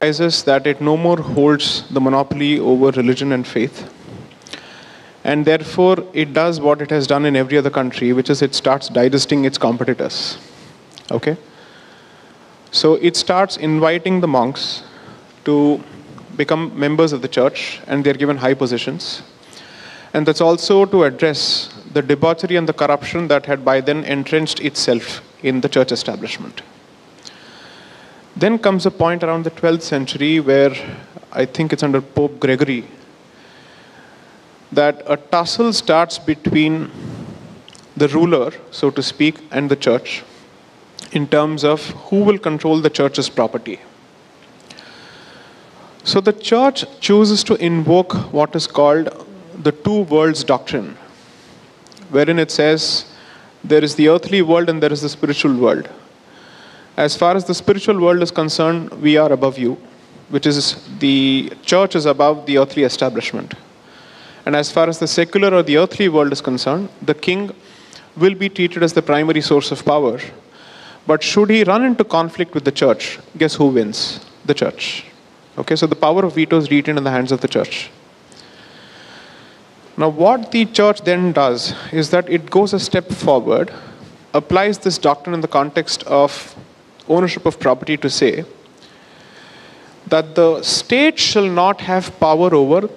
realizes that it no more holds the monopoly over religion and faith. And therefore, it does what it has done in every other country, which is it starts digesting its competitors. Okay? So it starts inviting the monks to become members of the church, and they're given high positions. And that's also to address the debauchery and the corruption that had by then entrenched itself in the church establishment. Then comes a point around the 12th century where I think it's under Pope Gregory that a tussle starts between the ruler, so to speak, and the church in terms of who will control the church's property. So the church chooses to invoke what is called the two worlds doctrine, wherein it says there is the earthly world and there is the spiritual world. As far as the spiritual world is concerned, we are above you, which is the church is above the earthly establishment. And as far as the secular or the earthly world is concerned, the king will be treated as the primary source of power. But should he run into conflict with the church, guess who wins? The church. Okay, so the power of veto is retained in the hands of the church. Now, what the church then does is that it goes a step forward, applies this doctrine in the context of ownership of property to say that the state shall not have power over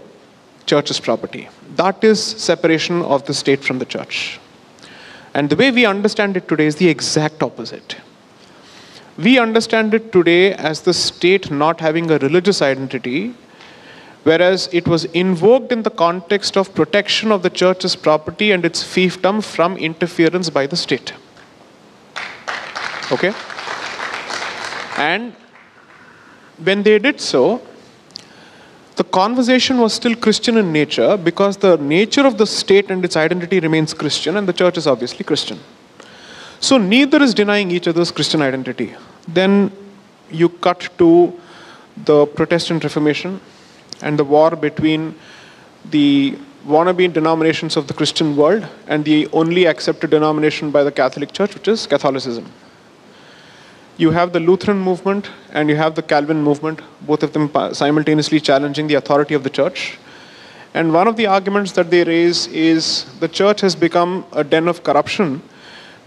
church's property. That is separation of the state from the church. And the way we understand it today is the exact opposite. We understand it today as the state not having a religious identity, whereas it was invoked in the context of protection of the church's property and its fiefdom from interference by the state. Okay? And when they did so, the conversation was still Christian in nature because the nature of the state and its identity remains Christian, and the church is obviously Christian. So neither is denying each other's Christian identity. Then you cut to the Protestant Reformation and the war between the wannabe denominations of the Christian world and the only accepted denomination by the Catholic Church, which is Catholicism. You have the Lutheran movement and you have the Calvin movement, both of them simultaneously challenging the authority of the church. And one of the arguments that they raise is the church has become a den of corruption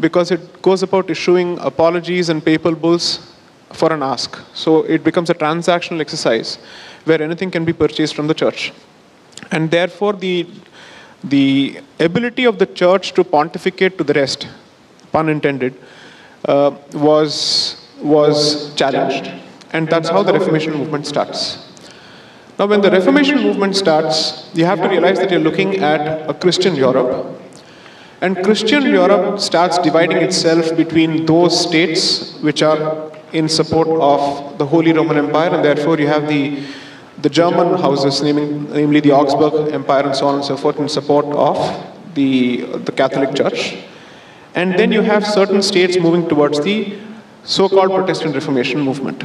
because it goes about issuing apologies and papal bulls for an ask. So it becomes a transactional exercise where anything can be purchased from the church. And therefore, the, the ability of the church to pontificate to the rest, pun intended, Uh, was, was challenged. And that's how the Reformation movement starts. Now, when the Reformation movement starts, you have to realize that you're looking at a Christian Europe. And Christian Europe starts dividing itself between those states which are in support of the Holy Roman Empire, and therefore you have the, the German houses, naming, namely the Habsburg Empire and so on and so forth, in support of the, the Catholic Church. And then you have certain states moving towards the so-called Protestant Reformation movement.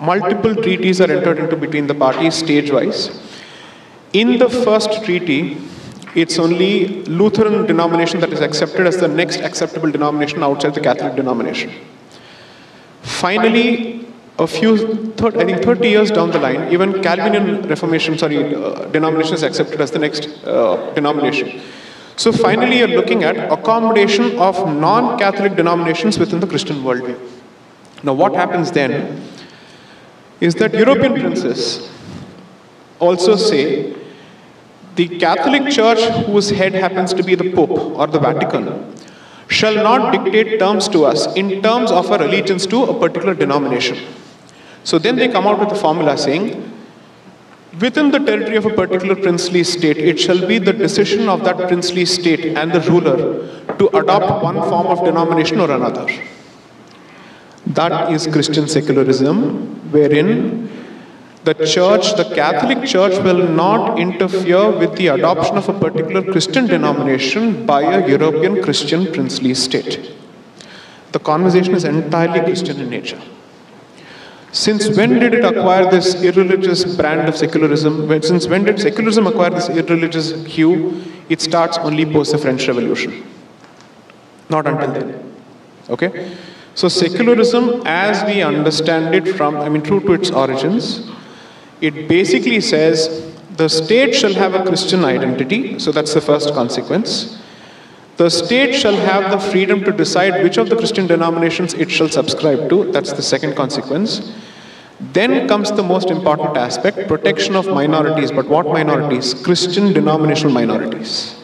Multiple treaties are entered into between the parties stage-wise. In the first treaty, it's only Lutheran denomination that is accepted as the next acceptable denomination outside the Catholic denomination. Finally, a few, I think 30 years down the line, even Calvinian Reformation, sorry, uh, denomination is accepted as the next uh, denomination. So finally, you're looking at accommodation of non-Catholic denominations within the Christian worldview. Now, what happens then is that European princes also say the Catholic Church, whose head happens to be the Pope or the Vatican, shall not dictate terms to us in terms of our allegiance to a particular denomination. So then they come out with a formula saying, within the territory of a particular princely state, it shall be the decision of that princely state and the ruler to adopt one form of denomination or another. That is Christian secularism, wherein the church, the Catholic Church, will not interfere with the adoption of a particular Christian denomination by a European Christian princely state. The conversation is entirely Christian in nature. Since when did it acquire this irreligious brand of secularism? Since when did secularism acquire this irreligious hue? It starts only post the French Revolution. Not until then. Okay? So, secularism, as we understand it from, I mean, true to its origins, it basically says the state shall have a Christian identity, so that's the first consequence. The state shall have the freedom to decide which of the Christian denominations it shall subscribe to, that's the second consequence. Then comes the most important aspect protection of minorities. But what minorities? Christian denominational minorities.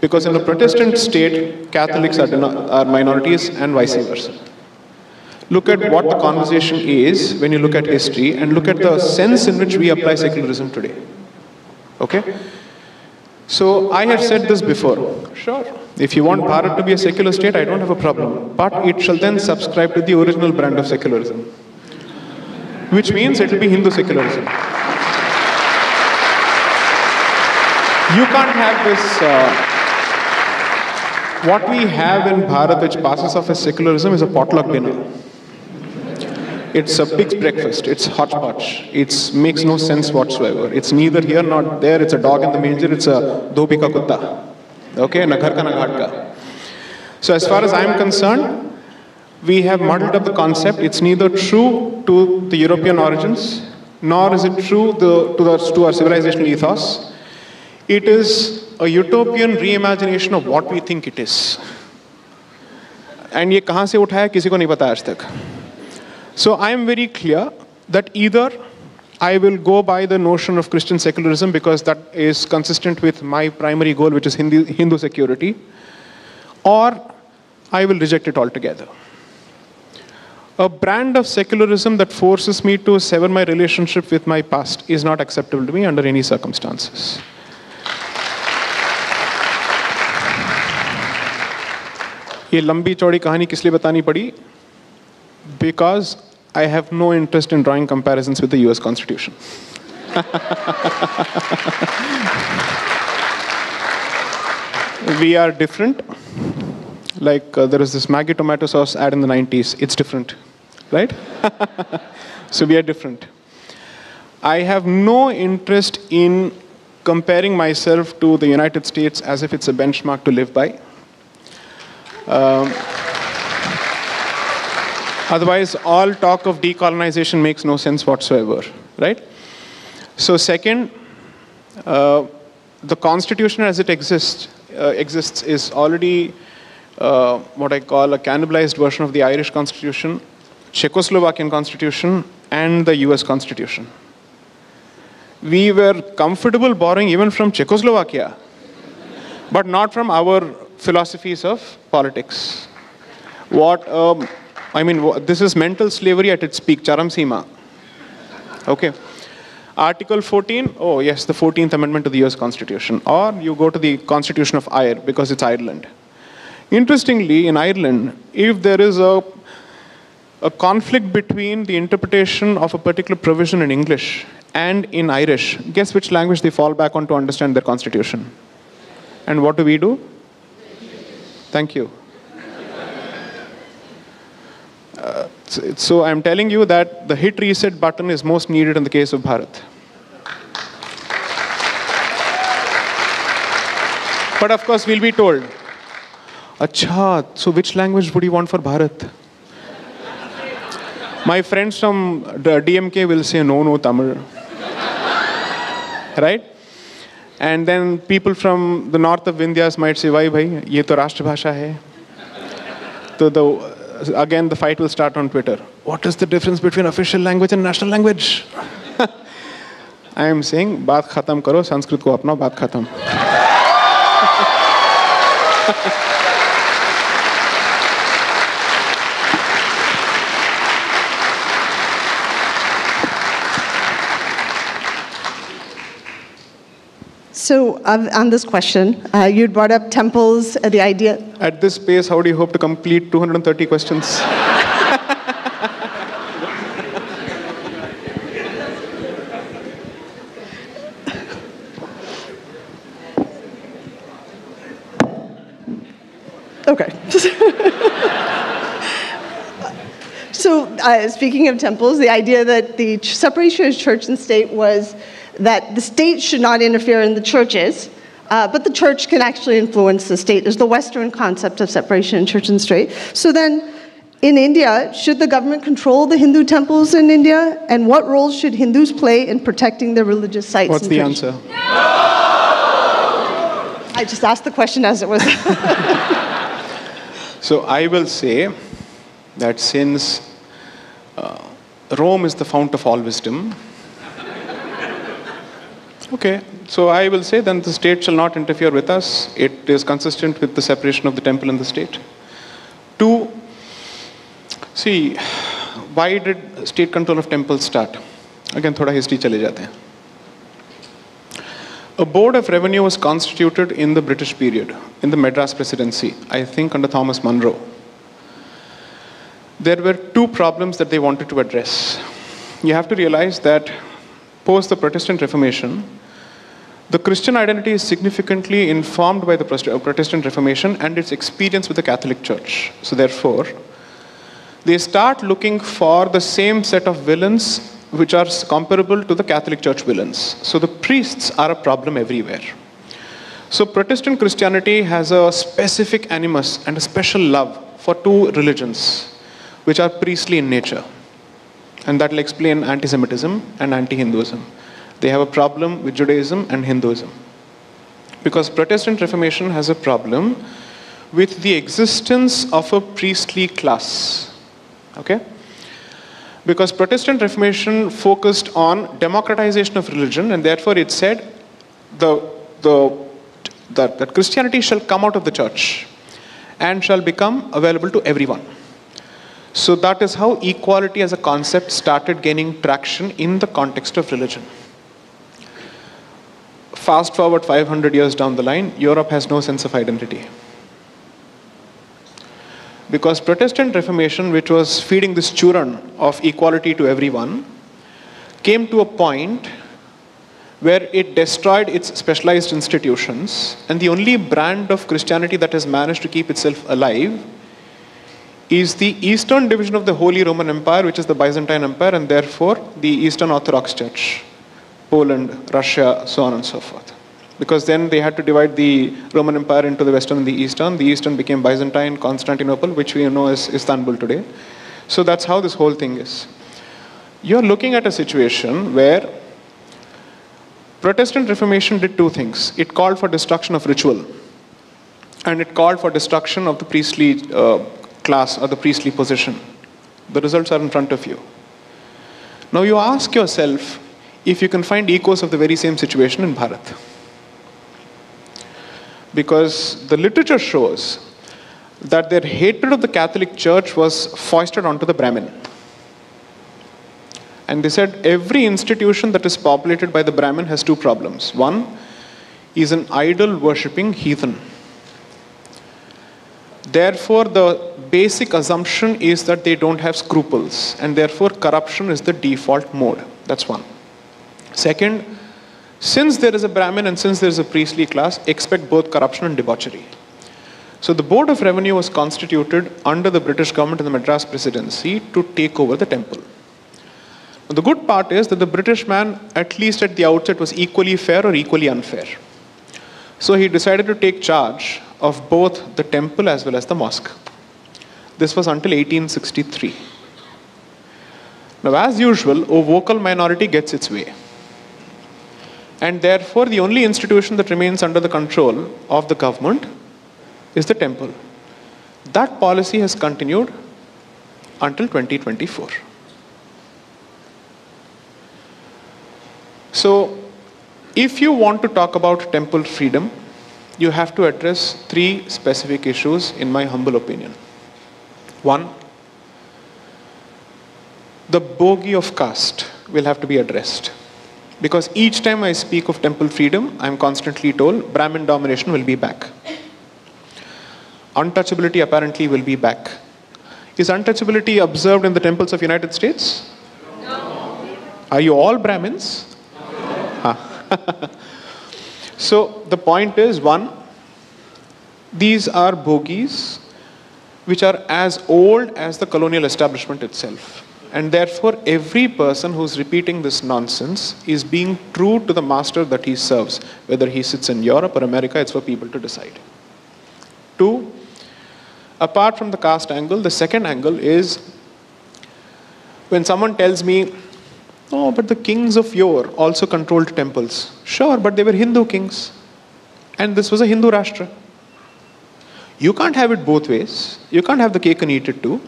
Because in a Protestant state, Catholics are, are minorities and vice versa. Look at what the conversation is when you look at history and look at the sense in which we apply secularism today. Okay? So I have said this before. Sure. If you want Bharat to be a secular state, I don't have a problem. But it shall then subscribe to the original brand of secularism which means it will be Hindu secularism. You can't have this. Uh, what we have in Bharat, which passes off as secularism, is a potluck dinner. It's a pig's breakfast. It's hodgepodge. It makes no sense whatsoever. It's neither here nor there. It's a dog in the manger. It's a dhobi ka kutta. Okay, na ghar ka na ghat ka. So as far as I'm concerned, we have muddled up the concept. It's neither true to the European origins, nor is it true the, to, the, to our civilizational ethos. It is a utopian reimagination of what we think it is. And ये कहाँ से उठा है किसी को नहीं पता आज तक. So I am very clear that either I will go by the notion of Christian secularism because that is consistent with my primary goal, which is Hindu, Hindu security, or I will reject it altogether a brand of secularism that forces me to sever my relationship with my past is not acceptable to me under any circumstances. ये लंबी चौड़ी कहानी किस लिए बतानी पड़ी because I have no interest in drawing comparison with the US constitution we are different like uh, there is this Maggi tomato sauce ad in the 90s. It's different, right? so we are different. I have no interest in comparing myself to the United States as if it's a benchmark to live by. Um, otherwise, all talk of decolonization makes no sense whatsoever, right? So, second, uh, the constitution as it exists uh, exists is already uh, what I call a cannibalized version of the Irish Constitution, Czechoslovakian Constitution, and the US Constitution. We were comfortable borrowing even from Czechoslovakia, but not from our philosophies of politics. What, um, I mean, this is mental slavery at its peak, Charam Sima. Okay. Article 14, oh yes, the 14th Amendment to the US Constitution. Or you go to the Constitution of Ireland because it's Ireland. Interestingly, in Ireland, if there is a, a conflict between the interpretation of a particular provision in English and in Irish, guess which language they fall back on to understand their constitution? And what do we do? Thank you. Uh, so, so I'm telling you that the hit reset button is most needed in the case of Bharat. But of course, we'll be told Acha, so which language would you want for Bharat? My friends from DMK will say, no, no, Tamil. right? And then people from the north of India might say, why, bhai, ye to Rashtra Bhasha hai. So the, again, the fight will start on Twitter. What is the difference between official language and national language? I am saying, baat khatam karo, Sanskrit ko apna, baat khatam. So, on this question, uh, you brought up temples, uh, the idea. At this pace, how do you hope to complete 230 questions? okay. so, uh, speaking of temples, the idea that the separation of church and state was that the state should not interfere in the churches, uh, but the church can actually influence the state. Is the Western concept of separation in church and state. So then, In India, should the government control the Hindu temples in India? And what role should Hindus play in protecting their religious sites? What's the traditions? answer? I just asked the question as it was. So I will say that since uh, Rome is the fount of all wisdom, Okay, so I will say then the state shall not interfere with us. It is consistent with the separation of the temple and the state. Two, see, why did state control of temples start? Again, thoda history chale jate. A board of revenue was constituted in the British period, in the Madras presidency, I think under Thomas Munro. There were two problems that they wanted to address. You have to realize that post the Protestant Reformation, the Christian identity is significantly informed by the uh, Protestant Reformation and its experience with the Catholic Church. So, therefore, they start looking for the same set of villains which are comparable to the Catholic Church villains. So the priests are a problem everywhere. So Protestant Christianity has a specific animus and a special love for two religions which are priestly in nature. And that will explain anti Semitism and anti Hinduism. They have a problem with Judaism and Hinduism. Because Protestant Reformation has a problem with the existence of a priestly class. Okay? Because Protestant Reformation focused on democratization of religion, and therefore it said the, the, that, that Christianity shall come out of the church and shall become available to everyone. So that is how equality as a concept started gaining traction in the context of religion. Fast forward 500 years down the line, Europe has no sense of identity. Because Protestant Reformation, which was feeding this churn of equality to everyone, came to a point where it destroyed its specialized institutions, and the only brand of Christianity that has managed to keep itself alive is the eastern division of the Holy Roman Empire, which is the Byzantine Empire, and therefore the Eastern Orthodox Church, Poland, Russia, so on and so forth. Because then they had to divide the Roman Empire into the Western and the Eastern. The Eastern became Byzantine, Constantinople, which we know as Istanbul today. So that's how this whole thing is. You're looking at a situation where Protestant Reformation did two things. It called for destruction of ritual, and it called for destruction of the priestly uh, class or the priestly position. The results are in front of you. Now you ask yourself if you can find echoes of the very same situation in Bharat. Because the literature shows that their hatred of the Catholic Church was foisted onto the Brahmin. And they said every institution that is populated by the Brahmin has two problems. One is an idol worshipping heathen. Therefore, the basic assumption is that they don't have scruples, and therefore, corruption is the default mode. That's one. Second, since there is a Brahmin and since there is a priestly class, expect both corruption and debauchery. So, the Board of Revenue was constituted under the British government in the Madras Presidency to take over the temple. The good part is that the British man, at least at the outset, was equally fair or equally unfair. So, he decided to take charge of both the temple as well as the mosque. This was until 1863. Now, as usual, a vocal minority gets its way. And therefore, the only institution that remains under the control of the government is the temple. That policy has continued until 2024. So, if you want to talk about temple freedom, you have to address three specific issues, in my humble opinion. One, the bogey of caste will have to be addressed. Because each time I speak of temple freedom, I'm constantly told Brahmin domination will be back. Untouchability apparently will be back. Is untouchability observed in the temples of United States? No. Are you all Brahmins? No. so the point is one, these are bogies which are as old as the colonial establishment itself. And therefore, every person who's repeating this nonsense is being true to the master that he serves. Whether he sits in Europe or America, it's for people to decide. Two, apart from the caste angle, the second angle is when someone tells me, oh, but the kings of yore also controlled temples. Sure, but they were Hindu kings. And this was a Hindu Rashtra. You can't have it both ways. You can't have the cake and eat it too.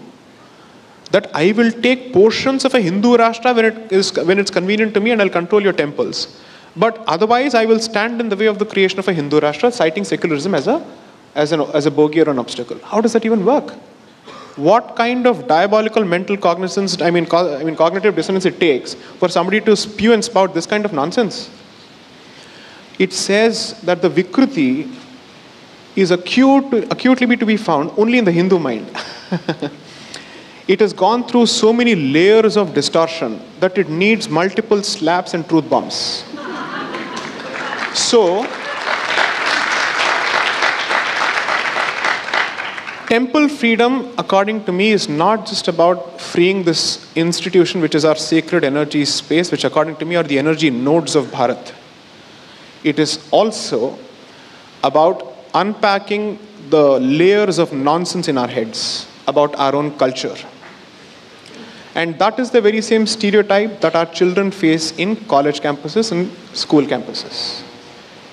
That I will take portions of a Hindu Rashtra when, it is, when it's convenient to me and I'll control your temples. But otherwise, I will stand in the way of the creation of a Hindu Rashtra, citing secularism as a, as, an, as a bogey or an obstacle. How does that even work? What kind of diabolical mental cognizance, I mean, co- I mean cognitive dissonance it takes for somebody to spew and spout this kind of nonsense? It says that the Vikruti is acute, acutely to be found only in the Hindu mind. it has gone through so many layers of distortion that it needs multiple slaps and truth bombs. so, temple freedom, according to me, is not just about freeing this institution, which is our sacred energy space, which, according to me, are the energy nodes of Bharat. It is also about unpacking the layers of nonsense in our heads about our own culture. And that is the very same stereotype that our children face in college campuses and school campuses.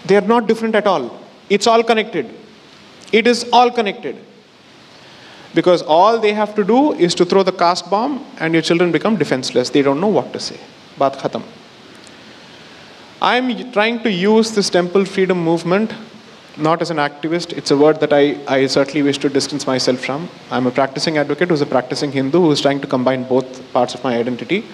They are not different at all. It's all connected. It is all connected. Because all they have to do is to throw the caste bomb and your children become defenseless. They don't know what to say. Baat khatam. I'm trying to use this temple freedom movement not as an activist. It's a word that I, I certainly wish to distance myself from. I'm a practicing advocate who's a practicing Hindu who's trying to combine both parts of my identity,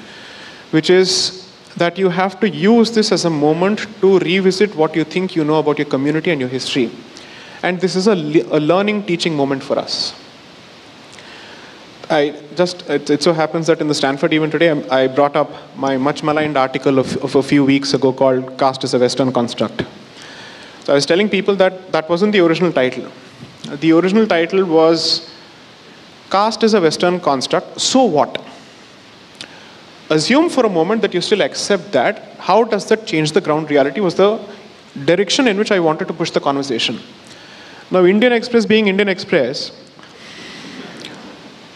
which is that you have to use this as a moment to revisit what you think you know about your community and your history. And this is a, a learning, teaching moment for us. I just, it, it, so happens that in the Stanford event today, I, I brought up my much maligned article of, of a few weeks ago called Caste is a Western Construct. So I was telling people that that wasn't the original title. The original title was Caste is a Western construct, so what? Assume for a moment that you still accept that. How does that change the ground reality? Was the direction in which I wanted to push the conversation. Now, Indian Express being Indian Express,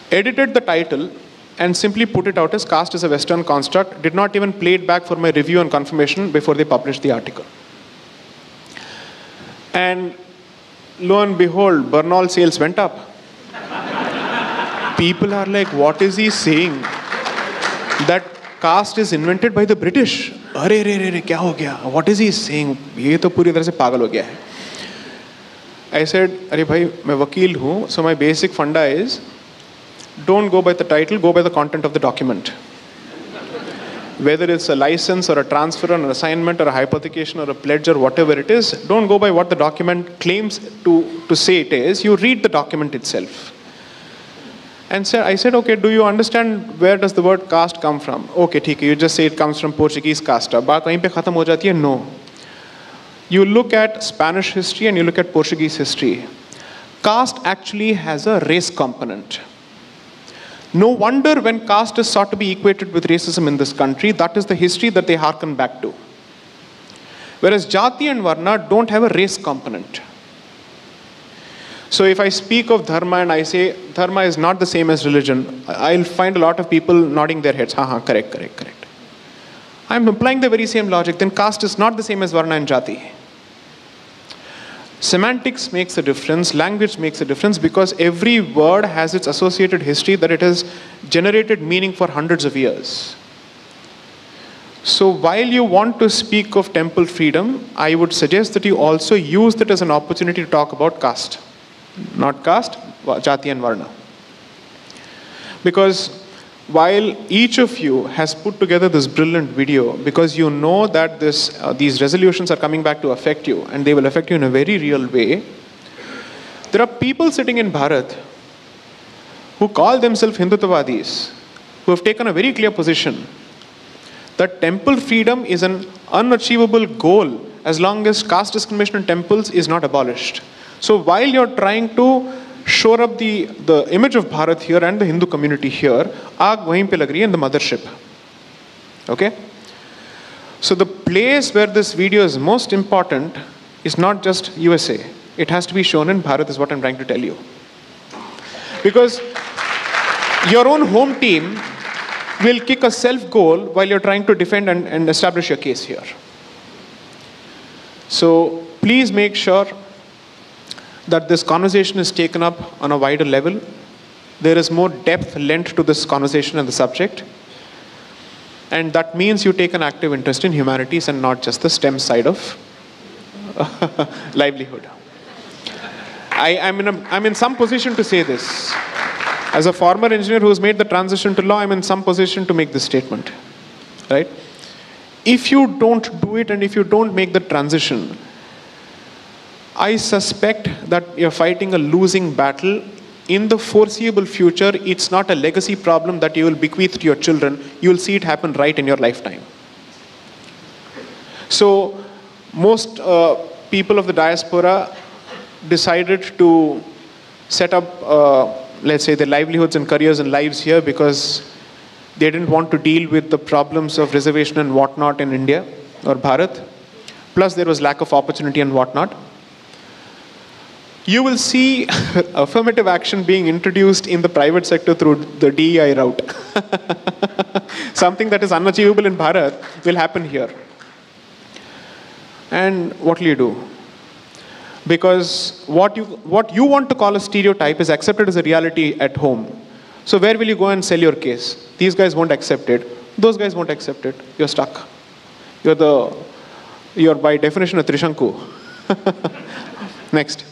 edited the title and simply put it out as caste is a Western construct, did not even play it back for my review and confirmation before they published the article. And lo and behold, Burnol sales went up. People are like, what is he saying? That caste is invented by the British. अरे रे रे रे क्या हो गया what is he saying ये तो पूरी तरह से पागल हो गया है आई सेड अरे भाई मैं वकील हूँ so my basic funda is don't go by the title go by the content of the document whether it's a license or a transfer or an assignment or a hypothecation or a pledge or whatever it is, don't go by what the document claims to, to say it is. You read the document itself. And sir, I said, okay, do you understand where does the word caste come from? Okay, okay, you just say it comes from Portuguese casta. But? No. You look at Spanish history and you look at Portuguese history. Caste actually has a race component. No wonder when caste is sought to be equated with racism in this country, that is the history that they harken back to. Whereas Jati and Varna don't have a race component. So if I speak of dharma and I say dharma is not the same as religion, I'll find a lot of people nodding their heads. Ha ha, correct, correct, correct. I'm applying the very same logic. Then caste is not the same as Varna and Jati. Semantics makes a difference, language makes a difference because every word has its associated history that it has generated meaning for hundreds of years. So, while you want to speak of temple freedom, I would suggest that you also use that as an opportunity to talk about caste. Not caste, jati and varna. Because while each of you has put together this brilliant video because you know that this, uh, these resolutions are coming back to affect you and they will affect you in a very real way, there are people sitting in Bharat who call themselves Hindutvavadis, who have taken a very clear position that temple freedom is an unachievable goal as long as caste discrimination in temples is not abolished. So while you're trying to shore up the, the image of Bharat here and the Hindu community here, aag wahin pe lag in the mothership. Okay? So the place where this video is most important is not just USA. It has to be shown in Bharat is what I'm trying to tell you. Because your own home team will kick a self goal while you're trying to defend and, and establish your case here. So please make sure that this conversation is taken up on a wider level. There is more depth lent to this conversation and the subject. And that means you take an active interest in humanities and not just the STEM side of livelihood. I, am in a, I'm in some position to say this. As a former engineer who's made the transition to law, I'm in some position to make this statement. Right? If you don't do it and if you don't make the transition, I suspect that you're fighting a losing battle. In the foreseeable future, it's not a legacy problem that you will bequeath to your children. You will see it happen right in your lifetime. So, most uh, people of the diaspora decided to set up, uh, let's say, their livelihoods and careers and lives here because they didn't want to deal with the problems of reservation and whatnot in India or Bharat. Plus, there was lack of opportunity and whatnot you will see affirmative action being introduced in the private sector through the DEI route. Something that is unachievable in Bharat will happen here. And what will you do? Because what you, what you want to call a stereotype is accepted as a reality at home. So where will you go and sell your case? These guys won't accept it. Those guys won't accept it. You're stuck. You're the, you're by definition a Trishanku. Next.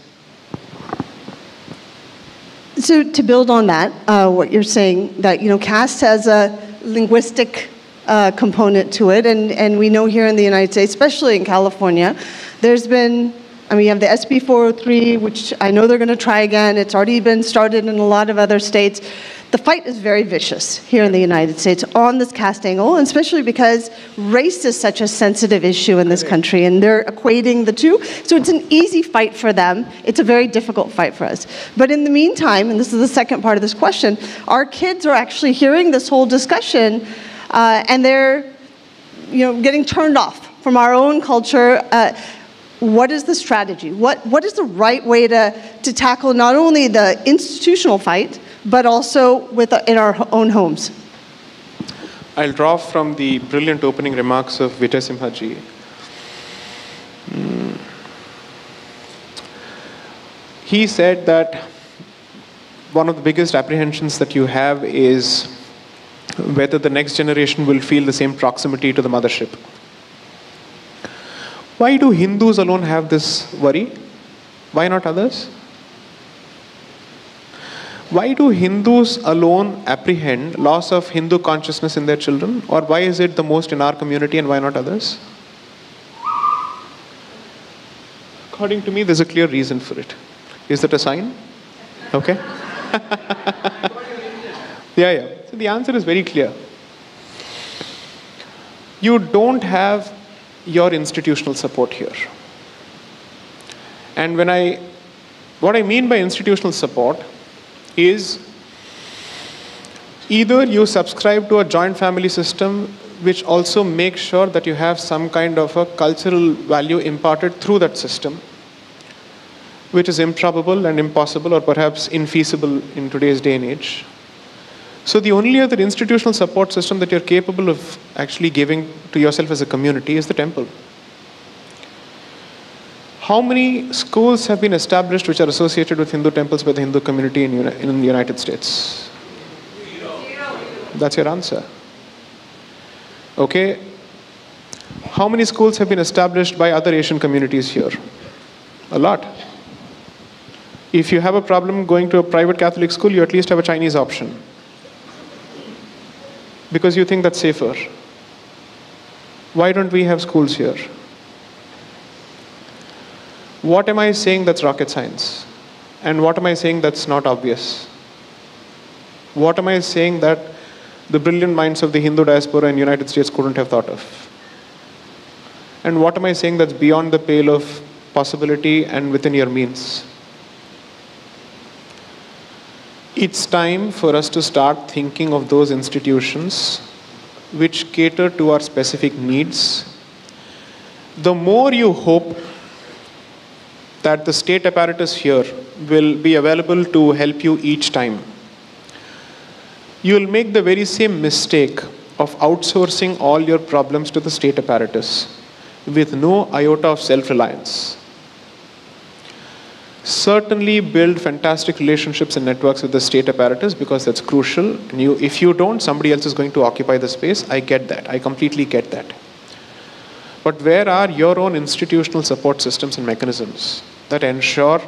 So to build on that, uh, what you're saying that you know caste has a linguistic uh, component to it, and and we know here in the United States, especially in California, there's been. I mean, you have the SB 403, which I know they're going to try again. It's already been started in a lot of other states the fight is very vicious here in the United States on this caste angle, and especially because race is such a sensitive issue in this country, and they're equating the two. So it's an easy fight for them. It's a very difficult fight for us. But in the meantime, and this is the second part of this question, our kids are actually hearing this whole discussion, uh, and they're, you know, getting turned off from our own culture. Uh, what is the strategy? What, what is the right way to, to tackle not only the institutional fight, but also with, in our own homes. I'll draw from the brilliant opening remarks of Vijay Simhaji. Mm. He said that one of the biggest apprehensions that you have is whether the next generation will feel the same proximity to the mothership. Why do Hindus alone have this worry? Why not others? Why do Hindus alone apprehend loss of Hindu consciousness in their children? Or why is it the most in our community and why not others? According to me, there's a clear reason for it. Is that a sign? Okay. yeah, yeah. So the answer is very clear. You don't have your institutional support here. And when I, what I mean by institutional support is either you subscribe to a joint family system which also makes sure that you have some kind of a cultural value imparted through that system, which is improbable and impossible or perhaps infeasible in today's day and age. So, the only other institutional support system that you're capable of actually giving to yourself as a community is the temple. How many schools have been established which are associated with Hindu temples by the Hindu community in, in the United States? That's your answer. Okay. How many schools have been established by other Asian communities here? A lot. If you have a problem going to a private Catholic school, you at least have a Chinese option. Because you think that's safer. Why don't we have schools here? What am I saying that's rocket science? And what am I saying that's not obvious? What am I saying that the brilliant minds of the Hindu diaspora in United States couldn't have thought of? And what am I saying that's beyond the pale of possibility and within your means? It's time for us to start thinking of those institutions which cater to our specific needs. The more you hope that the state apparatus here will be available to help you each time, you will make the very same mistake of outsourcing all your problems to the state apparatus with no iota of self reliance. Certainly build fantastic relationships and networks with the state apparatus because that's crucial. And you, if you don't, somebody else is going to occupy the space. I get that. I completely get that. But where are your own institutional support systems and mechanisms that ensure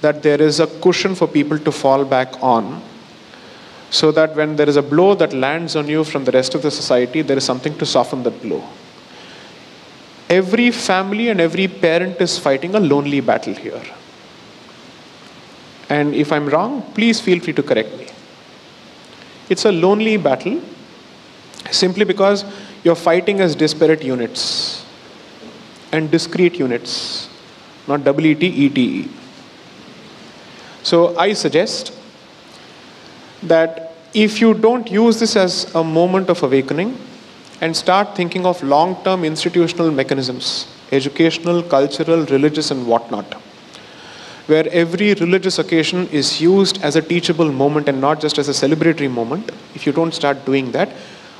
that there is a cushion for people to fall back on so that when there is a blow that lands on you from the rest of the society, there is something to soften that blow? Every family and every parent is fighting a lonely battle here. And if I'm wrong, please feel free to correct me. It's a lonely battle simply because you're fighting as disparate units and discrete units, not WET, So I suggest that if you don't use this as a moment of awakening and start thinking of long term institutional mechanisms, educational, cultural, religious, and whatnot where every religious occasion is used as a teachable moment and not just as a celebratory moment, if you don't start doing that,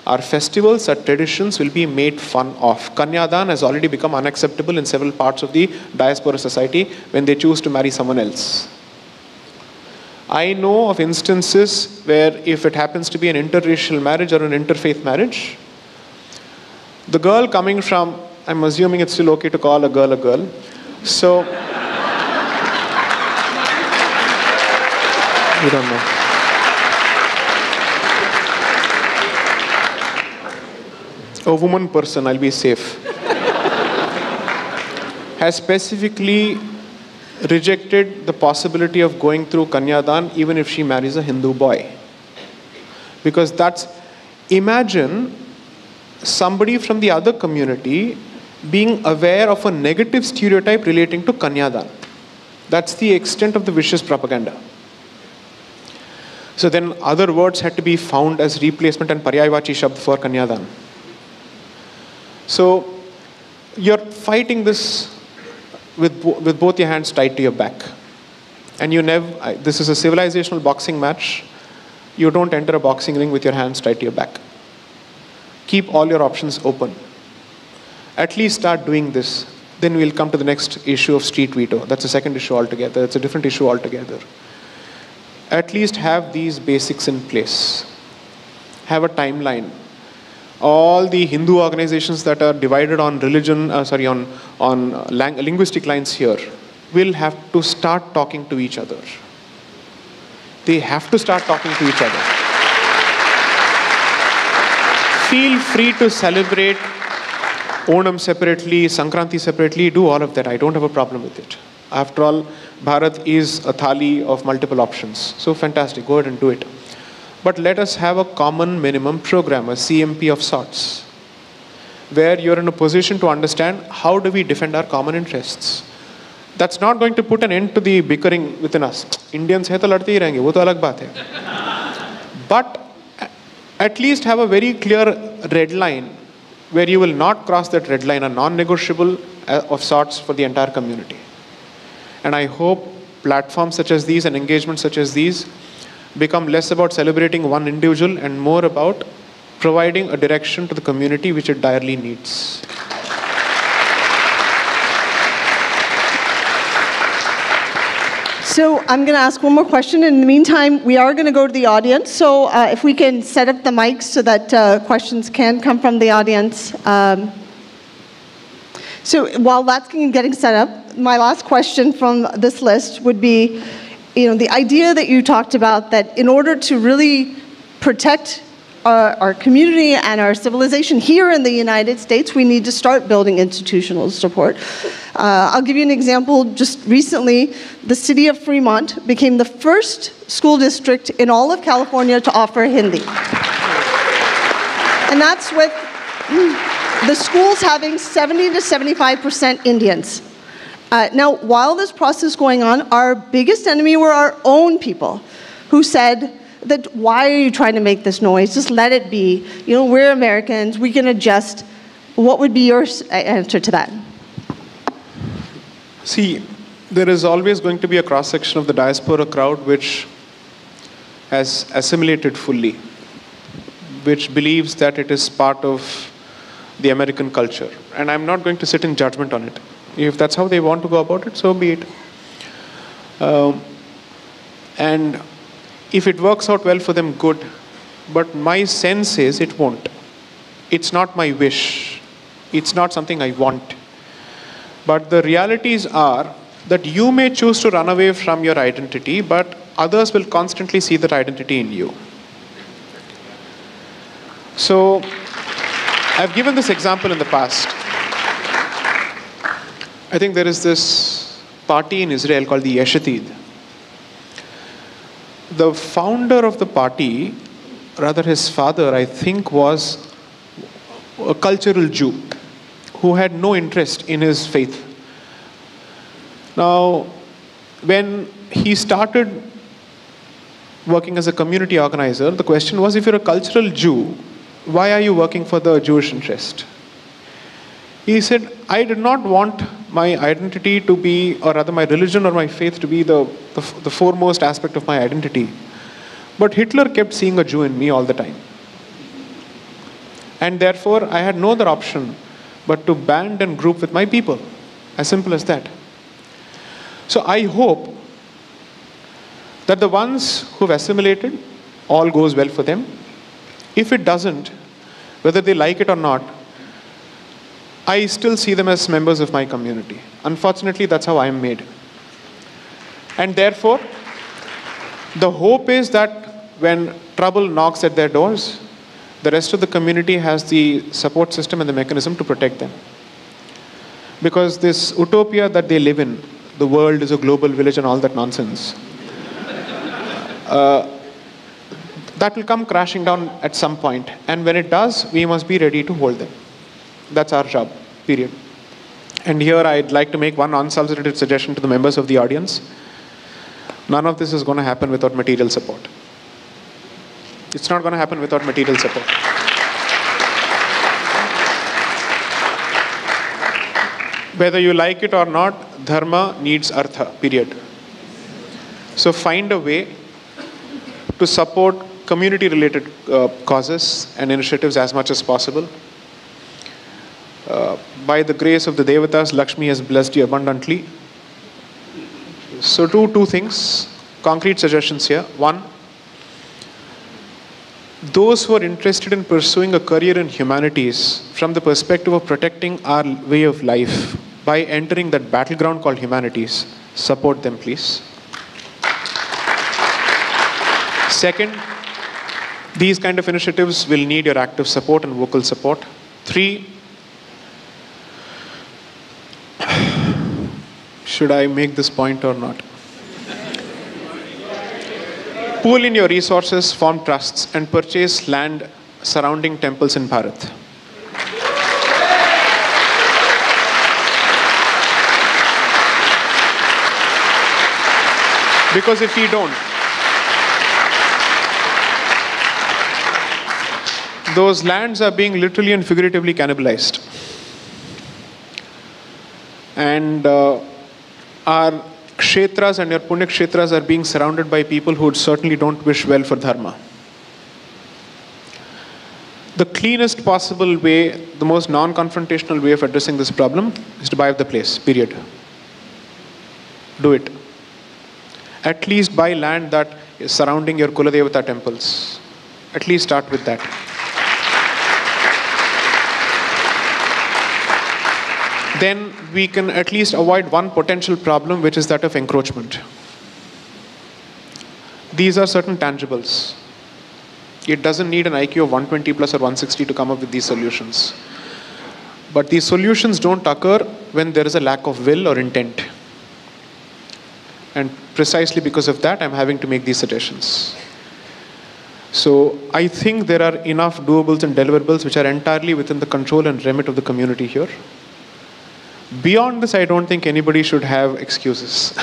our festivals, our traditions will be made fun of. Kanyadan has already become unacceptable in several parts of the diaspora society when they choose to marry someone else. I know of instances where if it happens to be an interracial marriage or an interfaith marriage, the girl coming from, I'm assuming it's still okay to call a girl a girl. So, We don't know. A woman person, I'll be safe, has specifically rejected the possibility of going through Kanyadan even if she marries a Hindu boy. Because that's, imagine somebody from the other community being aware of a negative stereotype relating to Kanyadan. That's the extent of the vicious propaganda. So then other words had to be found as replacement and paryayvachi shabd for kanyadan. So you're fighting this with, with both your hands tied to your back. And you never, this is a civilizational boxing match. You don't enter a boxing ring with your hands tied to your back. Keep all your options open. At least start doing this. Then we'll come to the next issue of street veto. That's a second issue altogether. It's a different issue altogether at least have these basics in place. Have a timeline. All the Hindu organizations that are divided on religion, uh, sorry, on, on lang- linguistic lines here, will have to start talking to each other. They have to start talking to each other. Feel free to celebrate Onam separately, Sankranti separately, do all of that. I don't have a problem with it. After all, Bharat is a thali of multiple options. So fantastic, go ahead and do it. But let us have a common minimum program, a CMP of sorts, where you're in a position to understand how do we defend our common interests. That's not going to put an end to the bickering within us. Indians hi to alag baat hai. But at least have a very clear red line where you will not cross that red line, a non-negotiable uh, of sorts for the entire community. And I hope platforms such as these and engagements such as these become less about celebrating one individual and more about providing a direction to the community which it direly needs. So I'm going to ask one more question. In the meantime, we are going to go to the audience. So uh, if we can set up the mics so that uh, questions can come from the audience. Um, so while that's getting set up, my last question from this list would be, you know, the idea that you talked about that in order to really protect our, our, community and our civilization here in the United States, we need to start building institutional support. Uh, I'll give you an example. Just recently, the city of Fremont became the first school district in all of California to offer Hindi. And that's with the schools having 70 to 75% Indians. Uh, now, while this process is going on, our biggest enemy were our own people who said that why are you trying to make this noise? Just let it be. You know, we're Americans, we can adjust. What would be your answer to that? See, there is always going to be a cross section of the diaspora crowd which has assimilated fully, which believes that it is part of the American culture. And I'm not going to sit in judgment on it. If that's how they want to go about it, so be it. Um, and if it works out well for them, good. But my sense is it won't. It's not my wish. It's not something I want. But the realities are that you may choose to run away from your identity, but others will constantly see that identity in you. So, I've given this example in the past. I think there is this party in Israel called the Yesh Atid. The founder of the party, rather his father, I think, was a cultural Jew who had no interest in his faith. Now, when he started working as a community organizer, the question was if you're a cultural Jew, why are you working for the Jewish interest? He said, I did not want my identity to be, or rather my religion or my faith to be the, the, the foremost aspect of my identity. But Hitler kept seeing a Jew in me all the time. And therefore, I had no other option but to band and group with my people. As simple as that. So I hope that the ones who've assimilated, all goes well for them. If it doesn't, whether they like it or not, I still see them as members of my community. Unfortunately, that's how I am made. And therefore, the hope is that when trouble knocks at their doors, the rest of the community has the support system and the mechanism to protect them. Because this utopia that they live in, the world is a global village and all that nonsense, uh, that will come crashing down at some point. And when it does, we must be ready to hold them. That's our job, period. And here I'd like to make one unsolicited suggestion to the members of the audience. None of this is going to happen without material support. It's not going to happen without material support. Whether you like it or not, dharma needs artha, period. So find a way to support community related uh, causes and initiatives as much as possible. Uh, by the grace of the Devatas, Lakshmi has blessed you abundantly. So, do two things, concrete suggestions here. One, those who are interested in pursuing a career in humanities from the perspective of protecting our way of life by entering that battleground called humanities, support them, please. Second, these kind of initiatives will need your active support and vocal support. Three, should I make this point or not? Pool in your resources, form trusts, and purchase land surrounding temples in Bharat. Because if we don't, those lands are being literally and figuratively cannibalized. And uh, our kshetras and your punya kshetras are being surrounded by people who certainly don't wish well for dharma. The cleanest possible way, the most non confrontational way of addressing this problem is to buy the place, period. Do it. At least buy land that is surrounding your Kuladevata temples. At least start with that. Then we can at least avoid one potential problem, which is that of encroachment. These are certain tangibles. It doesn't need an IQ of 120 plus or 160 to come up with these solutions. But these solutions don't occur when there is a lack of will or intent. And precisely because of that, I'm having to make these suggestions. So I think there are enough doables and deliverables which are entirely within the control and remit of the community here. Beyond this, I don't think anybody should have excuses.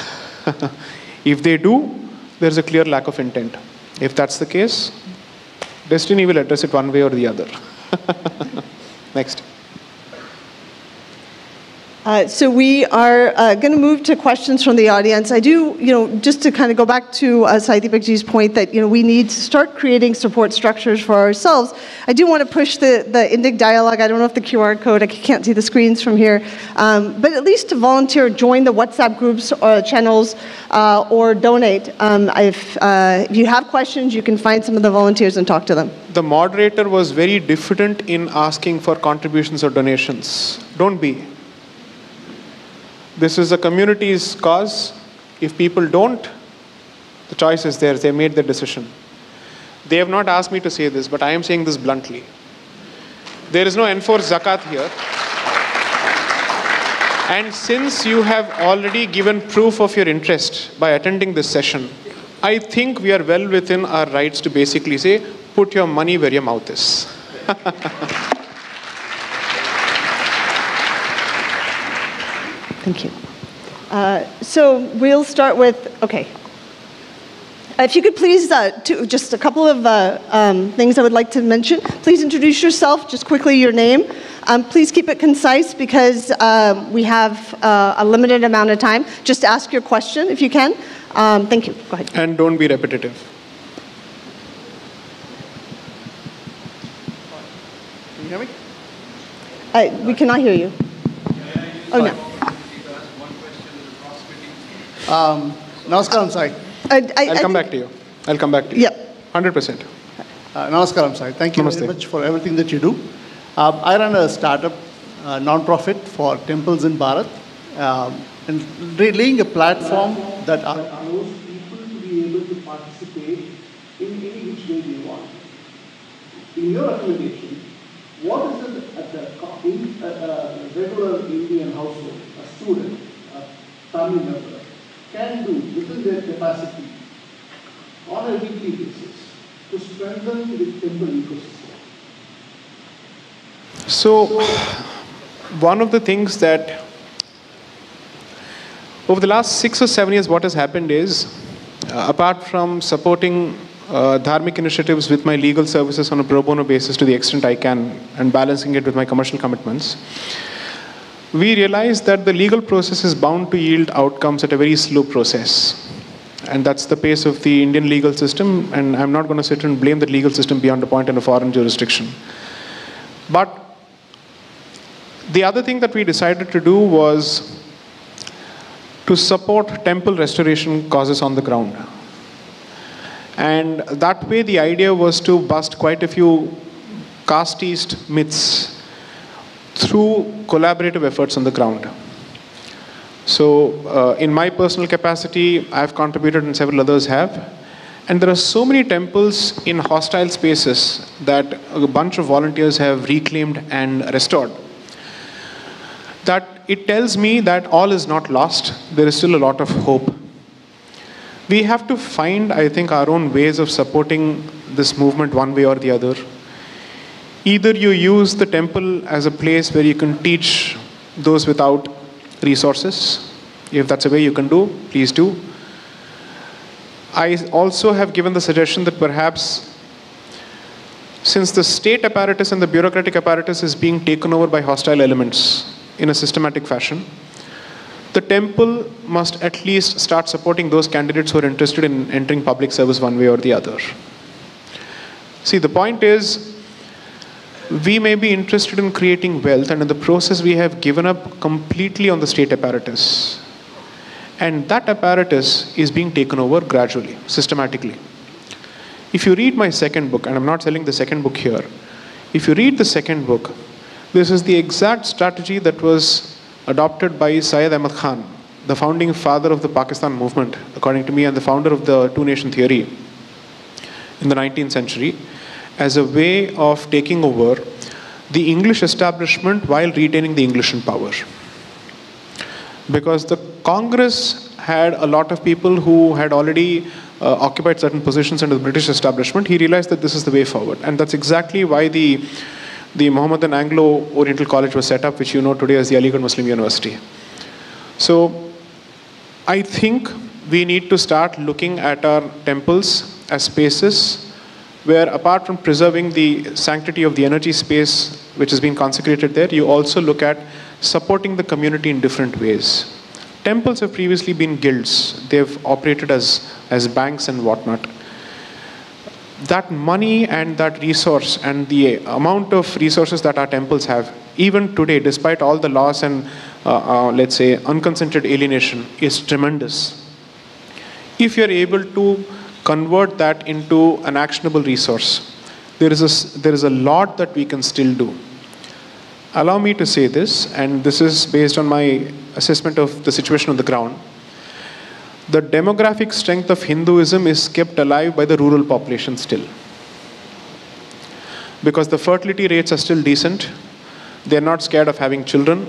if they do, there's a clear lack of intent. If that's the case, destiny will address it one way or the other. Next. Uh, so we are uh, going to move to questions from the audience. I do, you know, just to kind of go back to uh, Sai Deepakji's point that, you know, we need to start creating support structures for ourselves. I do want to push the, the INDIC dialogue. I don't know if the QR code, I can't see the screens from here, um, but at least to volunteer, join the WhatsApp groups or channels uh, or donate. Um, if, uh, if you have questions, you can find some of the volunteers and talk to them. The moderator was very diffident in asking for contributions or donations. Don't be. This is a community's cause. If people don't, the choice is theirs. They made their decision. They have not asked me to say this, but I am saying this bluntly. There is no enforced zakat here. And since you have already given proof of your interest by attending this session, I think we are well within our rights to basically say, put your money where your mouth is. Thank you. Uh, so we'll start with, okay. If you could please, uh, to, just a couple of uh, um, things I would like to mention. Please introduce yourself, just quickly your name. Um, please keep it concise because um, we have uh, a limited amount of time. Just ask your question if you can. Um, thank you. Go ahead. And don't be repetitive. Can you hear me? Uh, we cannot hear you. Oh, no. Um, Namaskaram, Sai. I, I, I'll come think- back to you. I'll come back to you. Yep. 100%. Uh, Namaskaram, Sai. Thank you Namaste. very much for everything that you do. Um, I run a startup, uh, non-profit for temples in Bharat, um, and re- laying a platform that allows people to be able to participate in any which way they want. In your accommodation, what is it at the in, a, a regular Indian household, a student, a family member, can do within their capacity on a weekly basis to strengthen the temple ecosystem? So, one of the things that over the last six or seven years, what has happened is, uh, apart from supporting uh, dharmic initiatives with my legal services on a pro bono basis to the extent I can and balancing it with my commercial commitments, we realized that the legal process is bound to yield outcomes at a very slow process. And that's the pace of the Indian legal system, and I'm not going to sit and blame the legal system beyond a point in a foreign jurisdiction. But the other thing that we decided to do was to support temple restoration causes on the ground. And that way, the idea was to bust quite a few casteist myths through collaborative efforts on the ground. So, uh, in my personal capacity, I've contributed and several others have. And there are so many temples in hostile spaces that a bunch of volunteers have reclaimed and restored. That it tells me that all is not lost, there is still a lot of hope. We have to find, I think, our own ways of supporting this movement one way or the other. Either you use the temple as a place where you can teach those without resources. If that's a way you can do, please do. I also have given the suggestion that perhaps since the state apparatus and the bureaucratic apparatus is being taken over by hostile elements in a systematic fashion, the temple must at least start supporting those candidates who are interested in entering public service one way or the other. See, the point is, we may be interested in creating wealth, and in the process, we have given up completely on the state apparatus. And that apparatus is being taken over gradually, systematically. If you read my second book, and I'm not selling the second book here, if you read the second book, this is the exact strategy that was adopted by Syed Ahmad Khan, the founding father of the Pakistan movement, according to me, and the founder of the two nation theory in the 19th century, as a way of taking over the English establishment while retaining the English in power. Because the Congress had a lot of people who had already uh, occupied certain positions under the British establishment, he realized that this is the way forward. And that's exactly why the, the Mohammedan Anglo Oriental College was set up, which you know today as the Aligarh Muslim University. So I think we need to start looking at our temples as spaces where, apart from preserving the sanctity of the energy space which has been consecrated there, you also look at supporting the community in different ways. Temples have previously been guilds, they've operated as, as banks and whatnot. That money and that resource and the amount of resources that our temples have, even today, despite all the loss and uh, uh, let's say unconsented alienation, is tremendous. If you're able to convert that into an actionable resource, there is a, there is a lot that we can still do. Allow me to say this, and this is based on my assessment of the situation on the ground. The demographic strength of Hinduism is kept alive by the rural population still. Because the fertility rates are still decent, they're not scared of having children,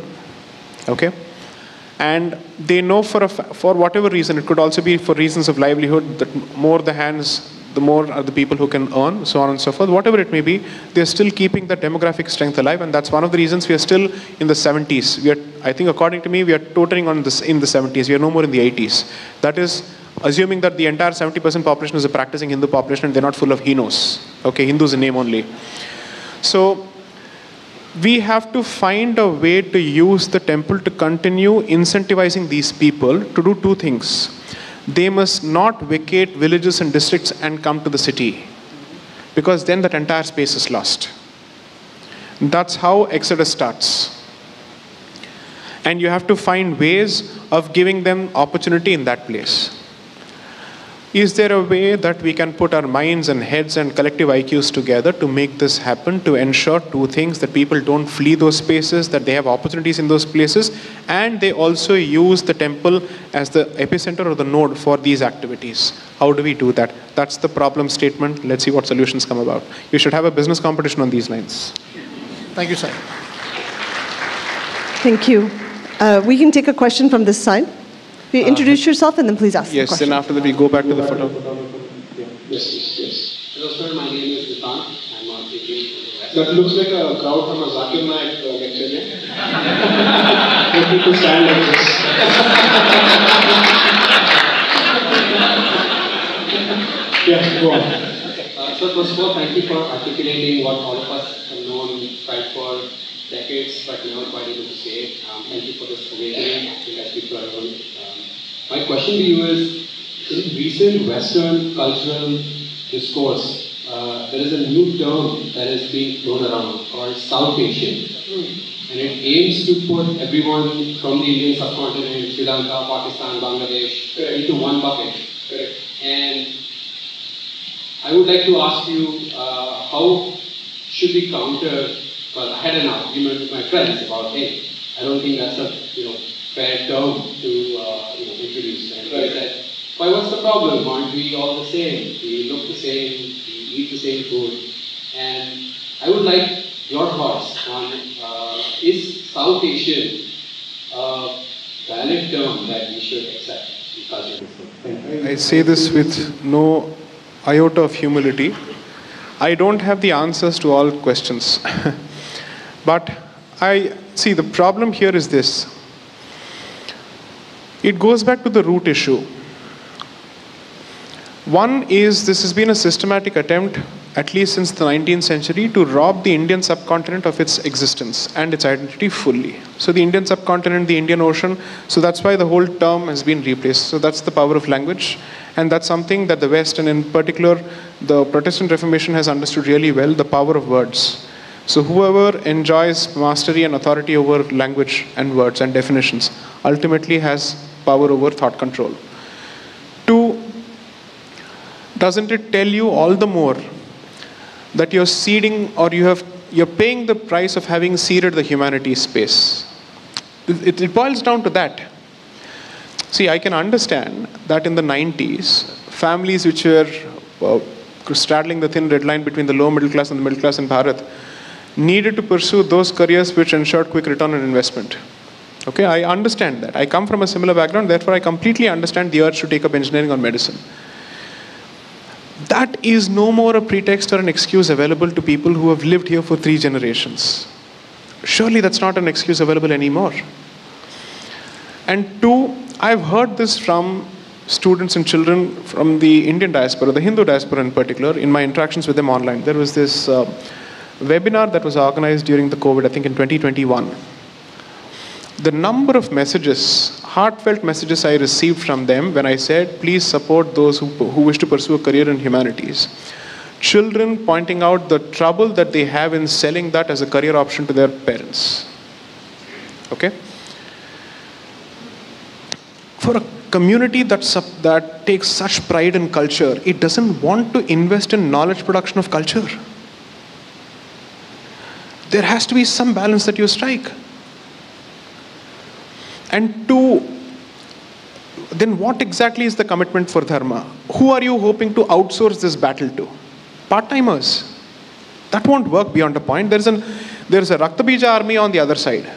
okay? And they know for, a, for whatever reason, it could also be for reasons of livelihood, that more the hands the more are the people who can earn, so on and so forth. Whatever it may be, they're still keeping that demographic strength alive, and that's one of the reasons we are still in the 70s. We are, I think, according to me, we are totaling on this in the 70s. We are no more in the 80s. That is assuming that the entire 70% population is a practicing Hindu population and they're not full of Hinos. Okay, Hindus in name only. So we have to find a way to use the temple to continue incentivizing these people to do two things they must not vacate villages and districts and come to the city because then that entire space is lost. That's how Exodus starts. And you have to find ways of giving them opportunity in that place. Is there a way that we can put our minds and heads and collective IQs together to make this happen, to ensure two things that people don't flee those spaces, that they have opportunities in those places, and they also use the temple as the epicenter or the node for these activities? How do we do that? That's the problem statement. Let's see what solutions come about. You should have a business competition on these lines. Thank you, sir. Thank you. Uh, we can take a question from this side. You introduce yourself and then please ask the Yes, question. then after that we go back to the photo. Yes, yes, yes. Hello, sir. My name is Nitan. I'm on TV the That looks like a crowd from a Zakir Naik uh, lecture. Yeah? People stand like this. yeah, go on. Uh, so first of all, thank you for articulating what all of us have known, tried for decades, but never quite able to say. Um, thank you for this awakening. I think I speak everyone. Um, my question to you is, in recent Western cultural discourse, uh, there is a new term that is being thrown around called South Asian. And it aims to put everyone from the Indian subcontinent, Sri Lanka, Pakistan, Bangladesh, into one bucket. Correct. And I would like to ask you uh, how should we counter? Well, I had an argument with my friends about, hey, I don't think that's a you know fair term to uh, you know introduce. And they said, why? What's the problem? Aren't we all the same? We look the same. We eat the same food. And I would like your thoughts on uh, is South Asian a valid term that we should accept? Thank. I say this with no iota of humility. I don't have the answers to all questions. but I see the problem here is this it goes back to the root issue. One is this has been a systematic attempt, at least since the 19th century, to rob the Indian subcontinent of its existence and its identity fully. So, the Indian subcontinent, the Indian Ocean, so that's why the whole term has been replaced. So, that's the power of language, and that's something that the West, and in particular the Protestant Reformation, has understood really well the power of words. So, whoever enjoys mastery and authority over language and words and definitions ultimately has power over thought control. Two, doesn't it tell you all the more that you're ceding or you have you're paying the price of having ceded the humanities space it, it, it boils down to that see i can understand that in the 90s families which were uh, straddling the thin red line between the low middle class and the middle class in bharat needed to pursue those careers which ensured quick return on investment okay i understand that i come from a similar background therefore i completely understand the urge to take up engineering or medicine that is no more a pretext or an excuse available to people who have lived here for three generations. Surely that's not an excuse available anymore. And two, I've heard this from students and children from the Indian diaspora, the Hindu diaspora in particular, in my interactions with them online. There was this uh, webinar that was organized during the COVID, I think in 2021. the number of messages, heartfelt messages I received from them when I said, please support those who, who wish to pursue a career in humanities. Children pointing out the trouble that they have in selling that as a career option to their parents. Okay? For a community that, that takes such pride in culture, it doesn't want to invest in knowledge production of culture. There has to be some balance that you strike. And two, then what exactly is the commitment for dharma? Who are you hoping to outsource this battle to? Part timers. That won't work beyond a point. There's, an, there's a Raktabija army on the other side.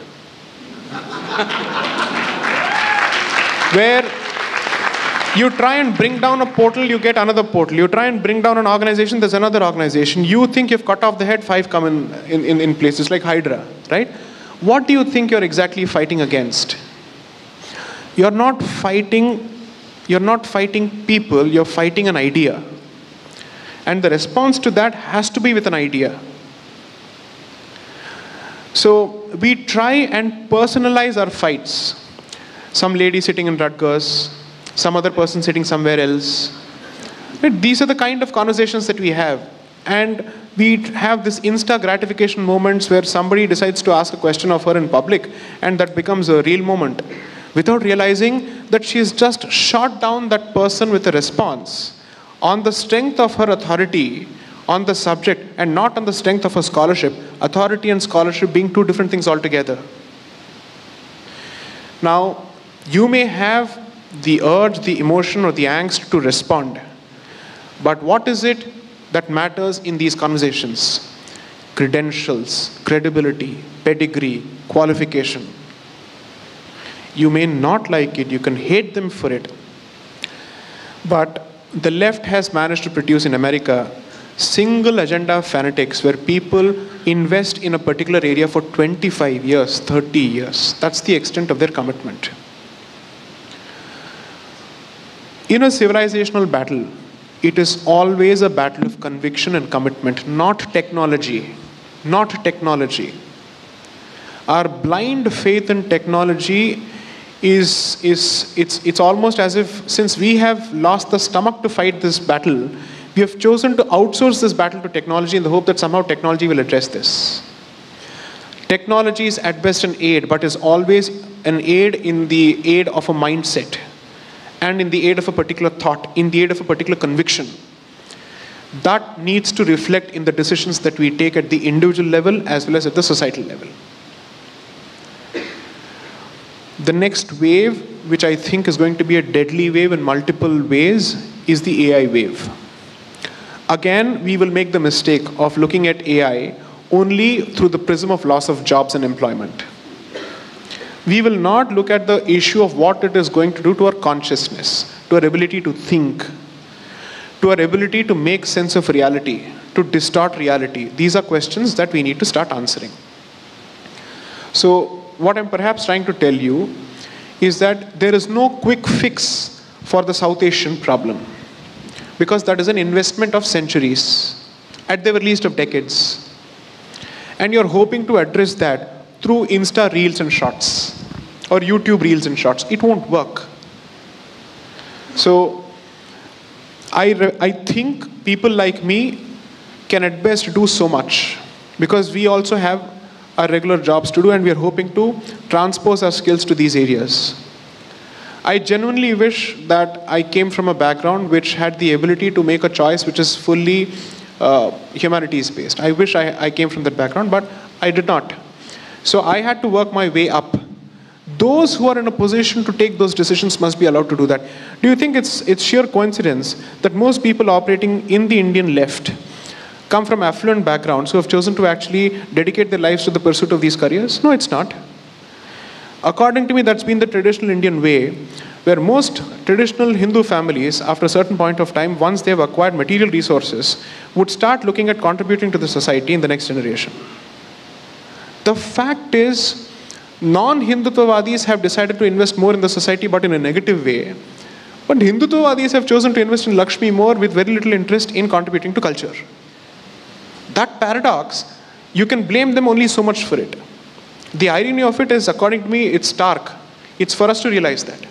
Where you try and bring down a portal, you get another portal. You try and bring down an organization, there's another organization. You think you've cut off the head, five come in, in, in, in places like Hydra, right? What do you think you're exactly fighting against? You're not fighting, you're not fighting people, you're fighting an idea. And the response to that has to be with an idea. So we try and personalize our fights. Some lady sitting in Rutgers, some other person sitting somewhere else. These are the kind of conversations that we have. And we have this insta gratification moments where somebody decides to ask a question of her in public, and that becomes a real moment without realizing that she has just shot down that person with a response on the strength of her authority on the subject and not on the strength of her scholarship. Authority and scholarship being two different things altogether. Now, you may have the urge, the emotion, or the angst to respond. But what is it that matters in these conversations? Credentials, credibility, pedigree, qualification. You may not like it, you can hate them for it. But the left has managed to produce in America single agenda fanatics where people invest in a particular area for 25 years, 30 years. That's the extent of their commitment. In a civilizational battle, it is always a battle of conviction and commitment, not technology. Not technology. Our blind faith in technology is, is it's, it's almost as if since we have lost the stomach to fight this battle, we have chosen to outsource this battle to technology in the hope that somehow technology will address this. Technology is at best an aid, but is always an aid in the aid of a mindset and in the aid of a particular thought, in the aid of a particular conviction. That needs to reflect in the decisions that we take at the individual level as well as at the societal level. The next wave, which I think is going to be a deadly wave in multiple ways, is the AI wave. Again, we will make the mistake of looking at AI only through the prism of loss of jobs and employment. We will not look at the issue of what it is going to do to our consciousness, to our ability to think, to our ability to make sense of reality, to distort reality. These are questions that we need to start answering. So, what I'm perhaps trying to tell you is that there is no quick fix for the South Asian problem because that is an investment of centuries, at the very least of decades. And you're hoping to address that through Insta reels and shots or YouTube reels and shots. It won't work. So, I, I think people like me can at best do so much because we also have our regular jobs to do and we are hoping to transpose our skills to these areas. I genuinely wish that I came from a background which had the ability to make a choice which is fully uh, humanities based. I wish I, I came from that background, but I did not. So I had to work my way up. Those who are in a position to take those decisions must be allowed to do that. Do you think it's, it's sheer coincidence that most people operating in the Indian left come from affluent backgrounds who have chosen to actually dedicate their lives to the pursuit of these careers? No, it's not. According to me, that's been the traditional Indian way, where most traditional Hindu families, after a certain point of time, once they've acquired material resources, would start looking at contributing to the society in the next generation. The fact is, non Hindutvavadis have decided to invest more in the society, but in a negative way. But Hindutvavadis have chosen to invest in Lakshmi more with very little interest in contributing to culture. That paradox, you can blame them only so much for it. The irony of it is, according to me, it's stark. It's for us to realize that.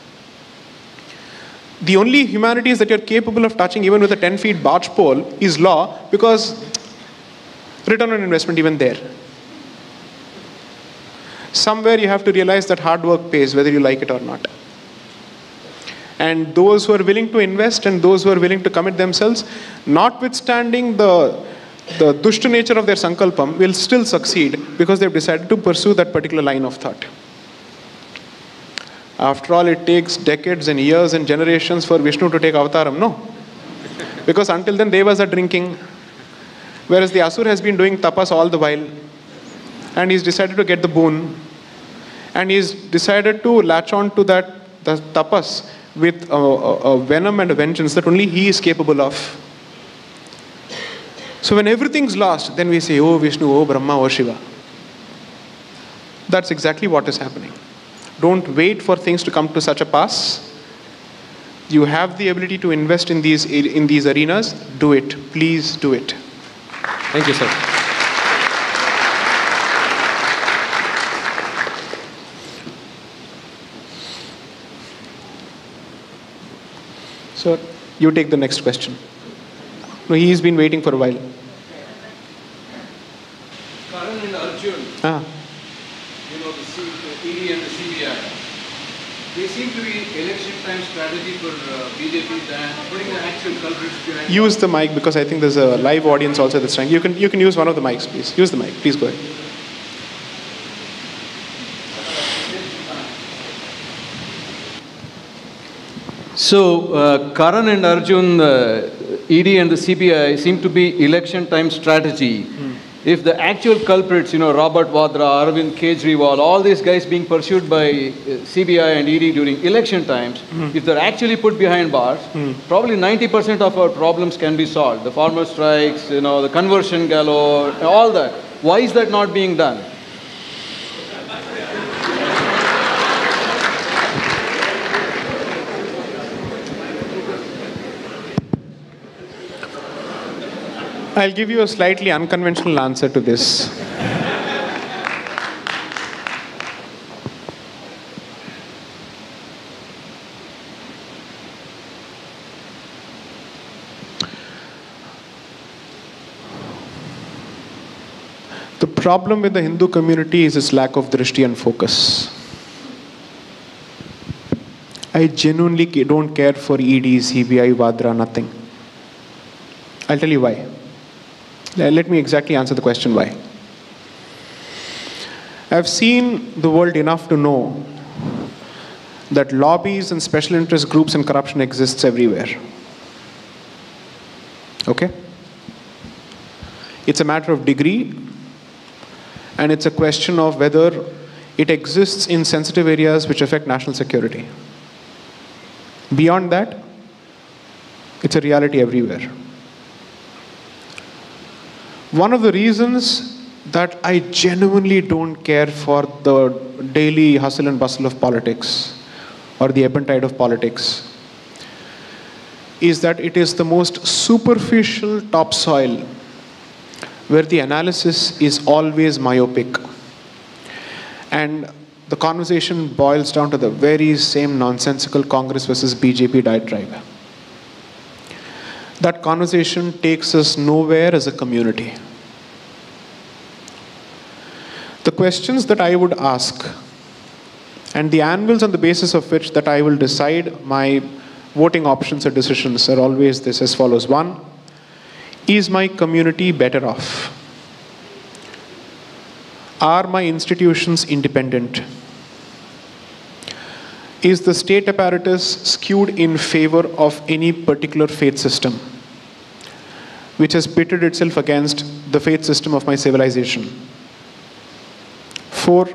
The only humanities that you're capable of touching, even with a 10 feet barge pole, is law because return on investment, even there. Somewhere you have to realize that hard work pays, whether you like it or not. And those who are willing to invest and those who are willing to commit themselves, notwithstanding the the dushta nature of their sankalpam, will still succeed because they've decided to pursue that particular line of thought. After all, it takes decades and years and generations for Vishnu to take avataram, no? Because until then, devas are drinking, whereas the asur has been doing tapas all the while, and he's decided to get the boon, and he's decided to latch on to that tapas with a, a, a venom and a vengeance that only he is capable of. So when everything's lost, then we say, Oh Vishnu, oh Brahma, oh Shiva. That's exactly what is happening. Don't wait for things to come to such a pass. You have the ability to invest in these in these arenas. Do it. Please do it. Thank you, sir. So you take the next question. No, he's been waiting for a while. Karan and Arjun, Ah, you know, the, C, the ED and the CBI, they seem to be election time strategy for uh, BJP than putting the actual culprits behind. use the mic because I think there's a live audience also that's trying. You can you can use one of the mics, please. Use the mic. Please go ahead. So, uh, Karan and Arjun, uh, ED and the CBI seem to be election time strategy. If the actual culprits, you know, Robert Vadra, Arvind Kejriwal, all these guys being pursued by uh, CBI and ED during election times, if they're actually put behind bars, probably 90% of our problems can be solved. The farmer strikes, you know, the conversion galore, all that. Why is that not being done? I'll give you a slightly unconventional answer to this. The problem with the Hindu community is its lack of drishti and focus. I genuinely don't care for ED, CBI, Vadra, nothing. I'll tell you why. Le- Let me exactly answer the question why. I've seen the world enough to know that lobbies and special interest groups and corruption exists everywhere. Okay? It's a matter of degree and it's a question of whether it exists in sensitive areas which affect national security. Beyond that, it's a reality everywhere. One of the reasons that I genuinely don't care for the daily hustle and bustle of politics or the ebb and tide of politics is that it is the most superficial topsoil where the analysis is always myopic. And the conversation boils down to the very same nonsensical Congress versus BJP diatribe. That conversation takes us nowhere as a community. The questions that I would ask and the anvils on the basis of which that I will decide my voting options or decisions are always this as follows. One, is my community better off? Are my institutions independent? Is the state apparatus skewed in favor of any particular faith system, which has pitted itself against the faith system of my civilization? Four,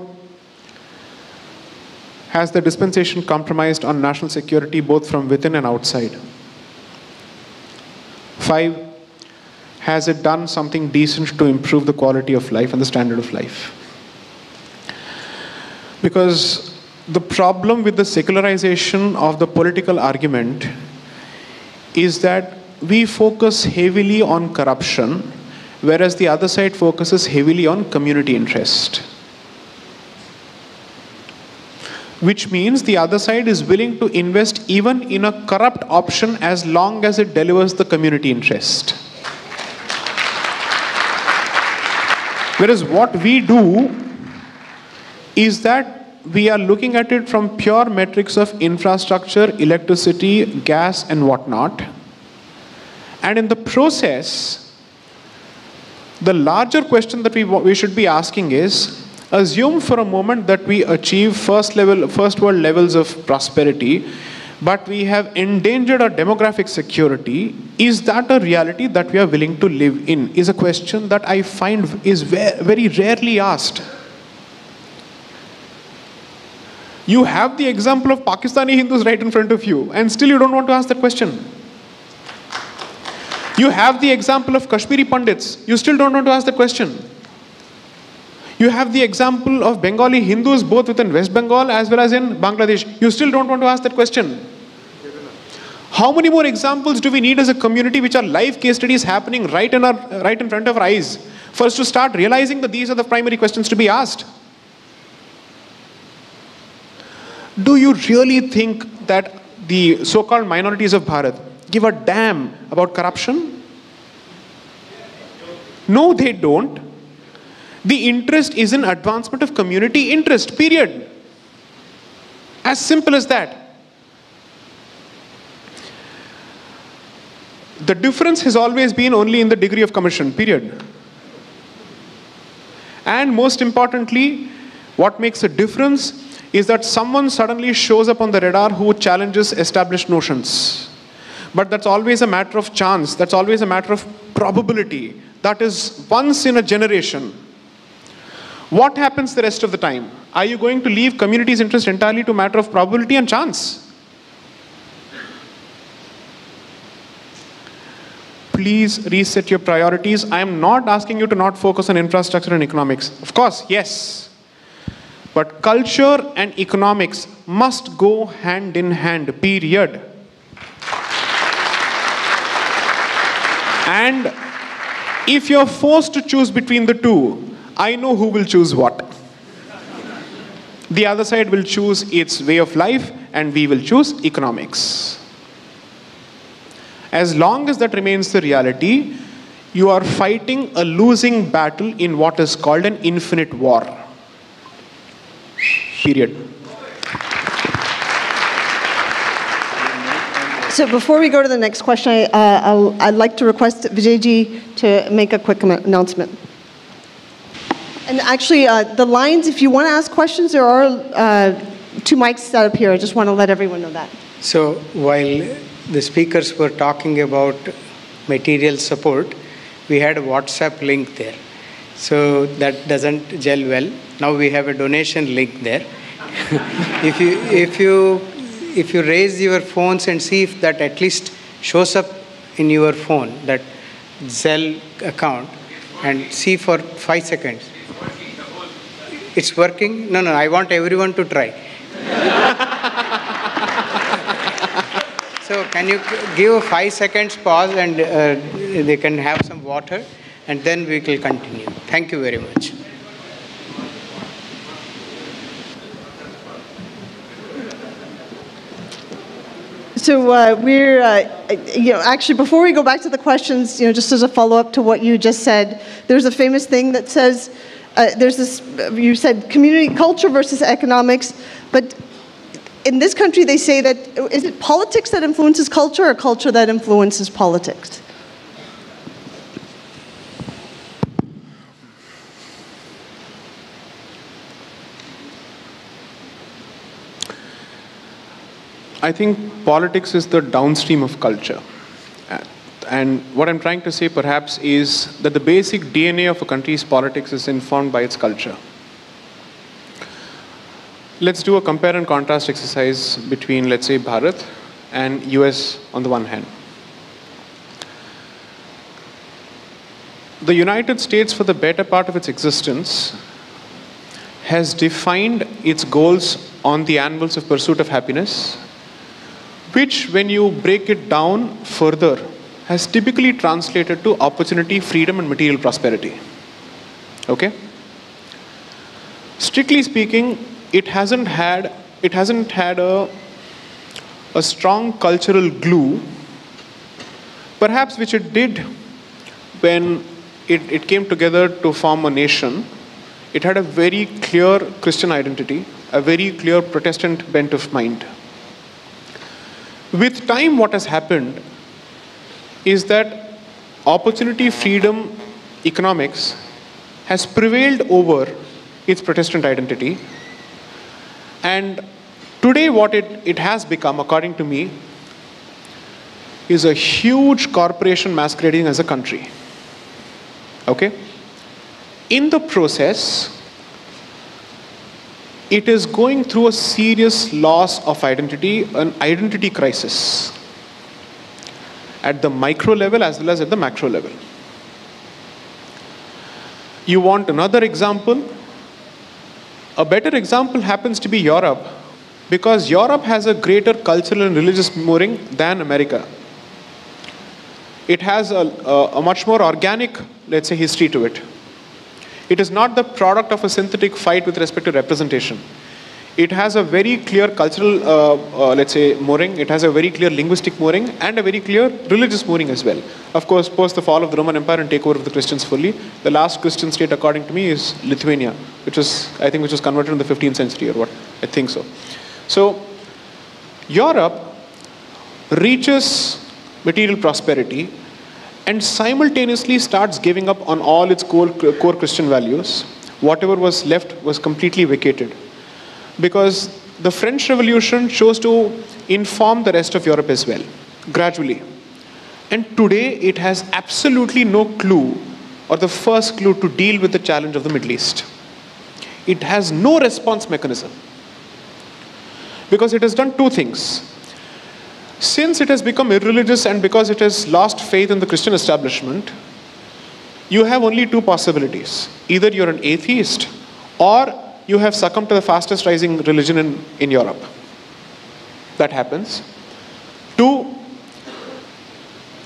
has the dispensation compromised on national security both from within and outside? Five, has it done something decent to improve the quality of life and the standard of life? Because the problem with the secularization of the political argument is that we focus heavily on corruption, whereas the other side focuses heavily on community interest. which means the other side is willing to invest even in a corrupt option as long as it delivers the community interest. Whereas what we do is that we are looking at it from pure metrics of infrastructure, electricity, gas, and whatnot. And in the process, the larger question that we, we should be asking is assume for a moment that we achieve first level first world levels of prosperity but we have endangered our demographic security. Is that a reality that we are willing to live in? Is a question that i find is very rarely asked you have the example of pakistani hindus right in front of you and still you don't want to ask that question you have the example of Kashmiri Pandits. You still don't want to ask that question. You have the example of Bengali Hindus both within West Bengal as well as in Bangladesh. You still don't want to ask that question. How many more examples do we need as a community which are live case studies happening right in, our, right in front of our eyes for us to start realizing that these are the primary questions to be asked? Do you really think that the so called minorities of Bharat give a damn about corruption? No, they don't. The interest is in advancement of community interest, period. As simple as that. The difference has always been only in the degree of commission, period. And most importantly, what makes a difference is that someone suddenly shows up on the radar who challenges established notions. But that's always a matter of chance, that's always a matter of probability. That is once in a generation. What happens the rest of the time? Are you going to leave community's interest entirely to matter of probability and chance? Please reset your priorities. I am not asking you to not focus on infrastructure and economics. Of course, yes. But culture and economics must go hand in hand, period. And if you're forced to choose between the two, I know who will choose what. The other side will choose its way of life, and we will choose economics. As long as that remains the reality, you are fighting a losing battle in what is called an infinite war. Period. So before we go to the next question, I, uh, I'll, I'd like to request Vijayji to make a quick announcement. And actually, uh, the lines, if you want to ask questions, there are uh, two mics set up here. I just want to let everyone know that. So while the speakers were talking about material support, we had a WhatsApp link there. So that doesn't gel well. Now we have a donation link there. if you if you if you raise your phones and see if that at least shows up in your phone that Zelle account and see for five seconds. It's working? No, no, I want everyone to try. So can you give five seconds pause and uh, they can have some water and then we will continue. Thank you very much. So uh, we're, uh, you know, actually before we go back to the questions, you know, just as a follow-up to what you just said, there's a famous thing that says, uh, there's this, you said community culture versus economics, but in this country they say that, is it politics that influences culture or culture that influences politics? I think politics is the downstream of culture. And what I'm trying to say perhaps is that the basic DNA of a country's politics is informed by its culture. Let's do a compare and contrast exercise between, let's say, Bharat and US on the one hand. The United States, for the better part of its existence, has defined its goals on the anvils of pursuit of happiness, which, when you break it down further, has typically translated to opportunity, freedom, and material prosperity. Okay? Strictly speaking, it hasn't had it hasn't had a, a strong cultural glue, perhaps which it did when it, it came together to form a nation. It had a very clear Christian identity, a very clear Protestant bent of mind. With time, what has happened is that opportunity, freedom, economics has prevailed over its Protestant identity. And today, what it, it has become, according to me, is a huge corporation masquerading as a country. Okay? In the process, it is going through a serious loss of identity, an identity crisis at the micro level as well as at the macro level. You want another example? A better example happens to be Europe because Europe has a greater cultural and religious mooring than America. It has a, a, a much more organic, let's say, history to it. It is not the product of a synthetic fight with respect to representation. It has a very clear cultural, uh, uh, let's say, mooring. It has a very clear linguistic mooring and a very clear religious mooring as well. Of course, post the fall of the Roman Empire and takeover of the Christians fully, the last Christian state, according to me, is Lithuania, which was, I think, which was converted in the 15th century or what. I think so. So, Europe reaches material prosperity and simultaneously starts giving up on all its core, core Christian values. Whatever was left was completely vacated. Because the French Revolution chose to inform the rest of Europe as well, gradually. And today it has absolutely no clue or the first clue to deal with the challenge of the Middle East. It has no response mechanism. Because it has done two things since it has become irreligious and because it has lost faith in the Christian establishment, you have only two possibilities. Either you're an atheist or you have succumbed to the fastest rising religion in, in Europe. That happens. Two,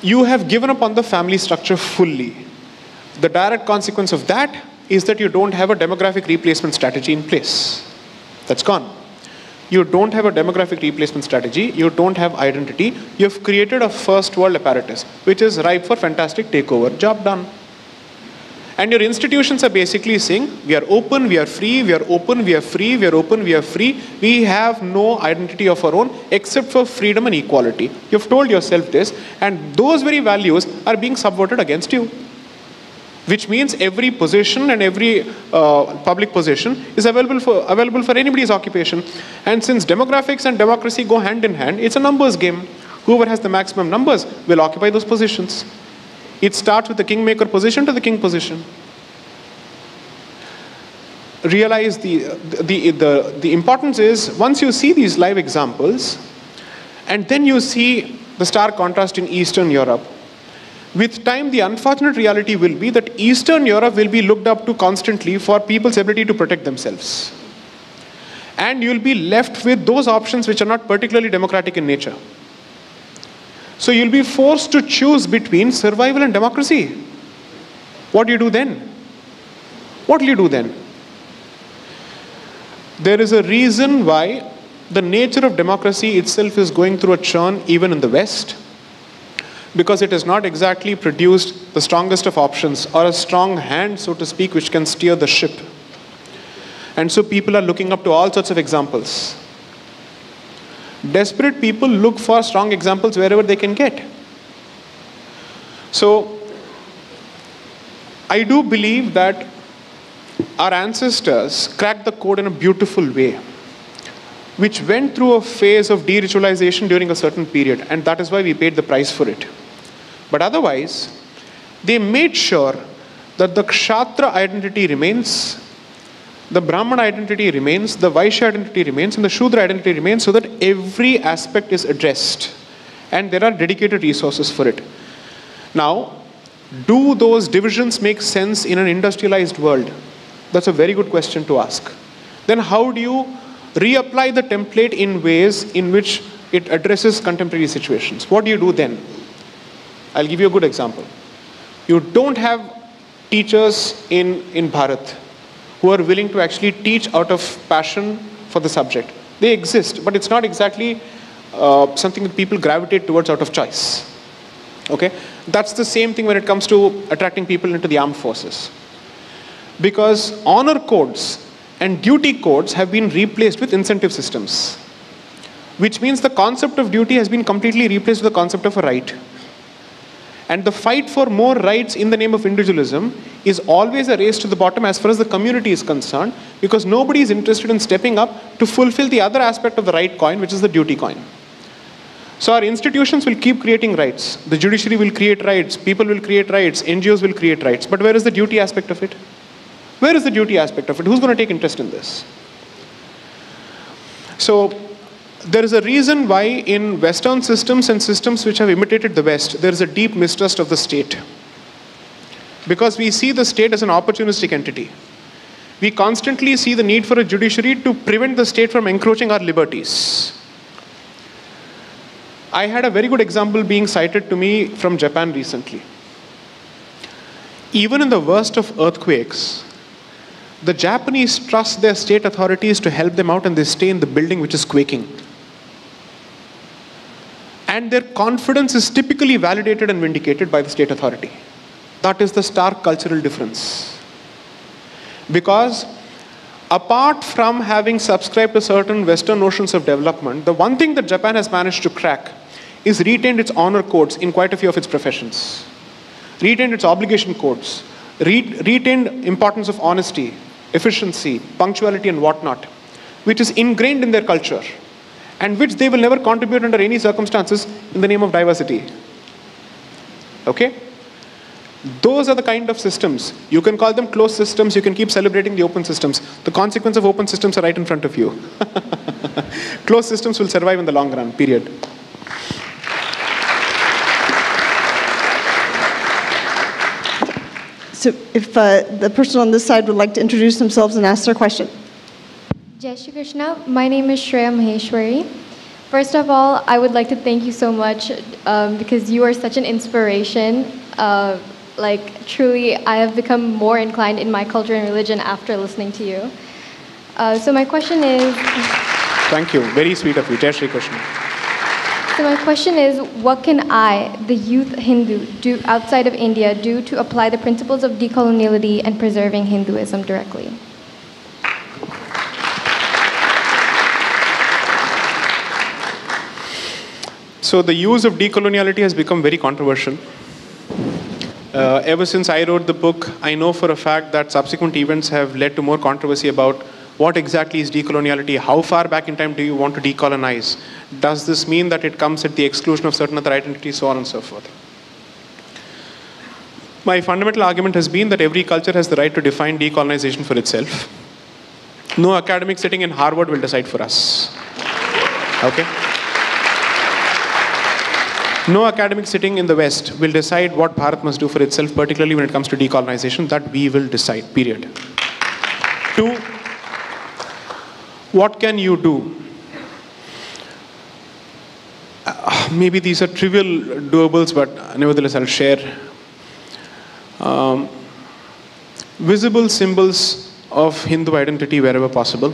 you have given up on the family structure fully. The direct consequence of that is that you don't have a demographic replacement strategy in place. That's gone you don't have a demographic replacement strategy, you don't have identity, you've created a first world apparatus, which is ripe for fantastic takeover. Job done. And your institutions are basically saying, we are open, we are free, we are open, we are free, we are open, we are free. We have no identity of our own except for freedom and equality. You've told yourself this, and those very values are being subverted against you which means every position and every uh, public position is available for, available for anybody's occupation. And since demographics and democracy go hand in hand, it's a numbers game. Whoever has the maximum numbers will occupy those positions. It starts with the kingmaker position to the king position. Realize the, the, the, the importance is once you see these live examples, and then you see the stark contrast in Eastern Europe, with time, the unfortunate reality will be that Eastern Europe will be looked up to constantly for people's ability to protect themselves. And you'll be left with those options which are not particularly democratic in nature. So you'll be forced to choose between survival and democracy. What do you do then? What will you do then? There is a reason why the nature of democracy itself is going through a churn even in the West because it has not exactly produced the strongest of options or a strong hand, so to speak, which can steer the ship. And so people are looking up to all sorts of examples. Desperate people look for strong examples wherever they can get. So, I do believe that our ancestors cracked the code in a beautiful way, which went through a phase of de ritualization during a certain period, and that is why we paid the price for it. But otherwise, they made sure that the Kshatra identity remains, the Brahman identity remains, the Vaishya identity remains, and the Shudra identity remains so that every aspect is addressed and there are dedicated resources for it. Now, do those divisions make sense in an industrialized world? That's a very good question to ask. Then, how do you reapply the template in ways in which it addresses contemporary situations? What do you do then? I'll give you a good example. You don't have teachers in, in Bharat who are willing to actually teach out of passion for the subject. They exist, but it's not exactly uh, something that people gravitate towards out of choice. Okay? That's the same thing when it comes to attracting people into the armed forces. Because honor codes and duty codes have been replaced with incentive systems, which means the concept of duty has been completely replaced with the concept of a right. And the fight for more rights in the name of individualism is always a race to the bottom as far as the community is concerned, because nobody is interested in stepping up to fulfill the other aspect of the right coin, which is the duty coin. So our institutions will keep creating rights. The judiciary will create rights, people will create rights, NGOs will create rights. But where is the duty aspect of it? Where is the duty aspect of it? Who's going to take interest in this? So there is a reason why in Western systems and systems which have imitated the West, there is a deep mistrust of the state. Because we see the state as an opportunistic entity. We constantly see the need for a judiciary to prevent the state from encroaching our liberties. I had a very good example being cited to me from Japan recently. Even in the worst of earthquakes, the Japanese trust their state authorities to help them out and they stay in the building which is quaking. And their confidence is typically validated and vindicated by the state authority. That is the stark cultural difference. Because apart from having subscribed to certain Western notions of development, the one thing that Japan has managed to crack is retained its honor codes in quite a few of its professions, retained its obligation codes, re- retained importance of honesty, efficiency, punctuality, and whatnot, which is ingrained in their culture, and which they will never contribute under any circumstances in the name of diversity. Okay? Those are the kind of systems. You can call them closed systems, you can keep celebrating the open systems. The consequence of open systems are right in front of you. closed systems will survive in the long run, period. So if uh, the person on this side would like to introduce themselves and ask their question. Jai Shri Krishna. My name is Shreya Maheshwari. First of all, I would like to thank you so much um, because you are such an inspiration. Uh, like, truly, I have become more inclined in my culture and religion after listening to you. Uh, so, my question is Thank you. Very sweet of you. Jai Shri Krishna. So, my question is what can I, the youth Hindu, do outside of India do to apply the principles of decoloniality and preserving Hinduism directly? So the use of decoloniality has become very controversial. Uh, ever since I wrote the book, I know for a fact that subsequent events have led to more controversy about what exactly is decoloniality, how far back in time do you want to decolonize, does this mean that it comes at the exclusion of certain other identities, so on and so forth. My fundamental argument has been that every culture has the right to define decolonization for itself. No academic sitting in Harvard will decide for us. Okay? No academic sitting in the West will decide what Bharat must do for itself, particularly when it comes to decolonization. That we will decide, period. Two, what can you do? Uh, maybe these are trivial doables, but nevertheless, I'll share. Um, visible symbols of Hindu identity wherever possible.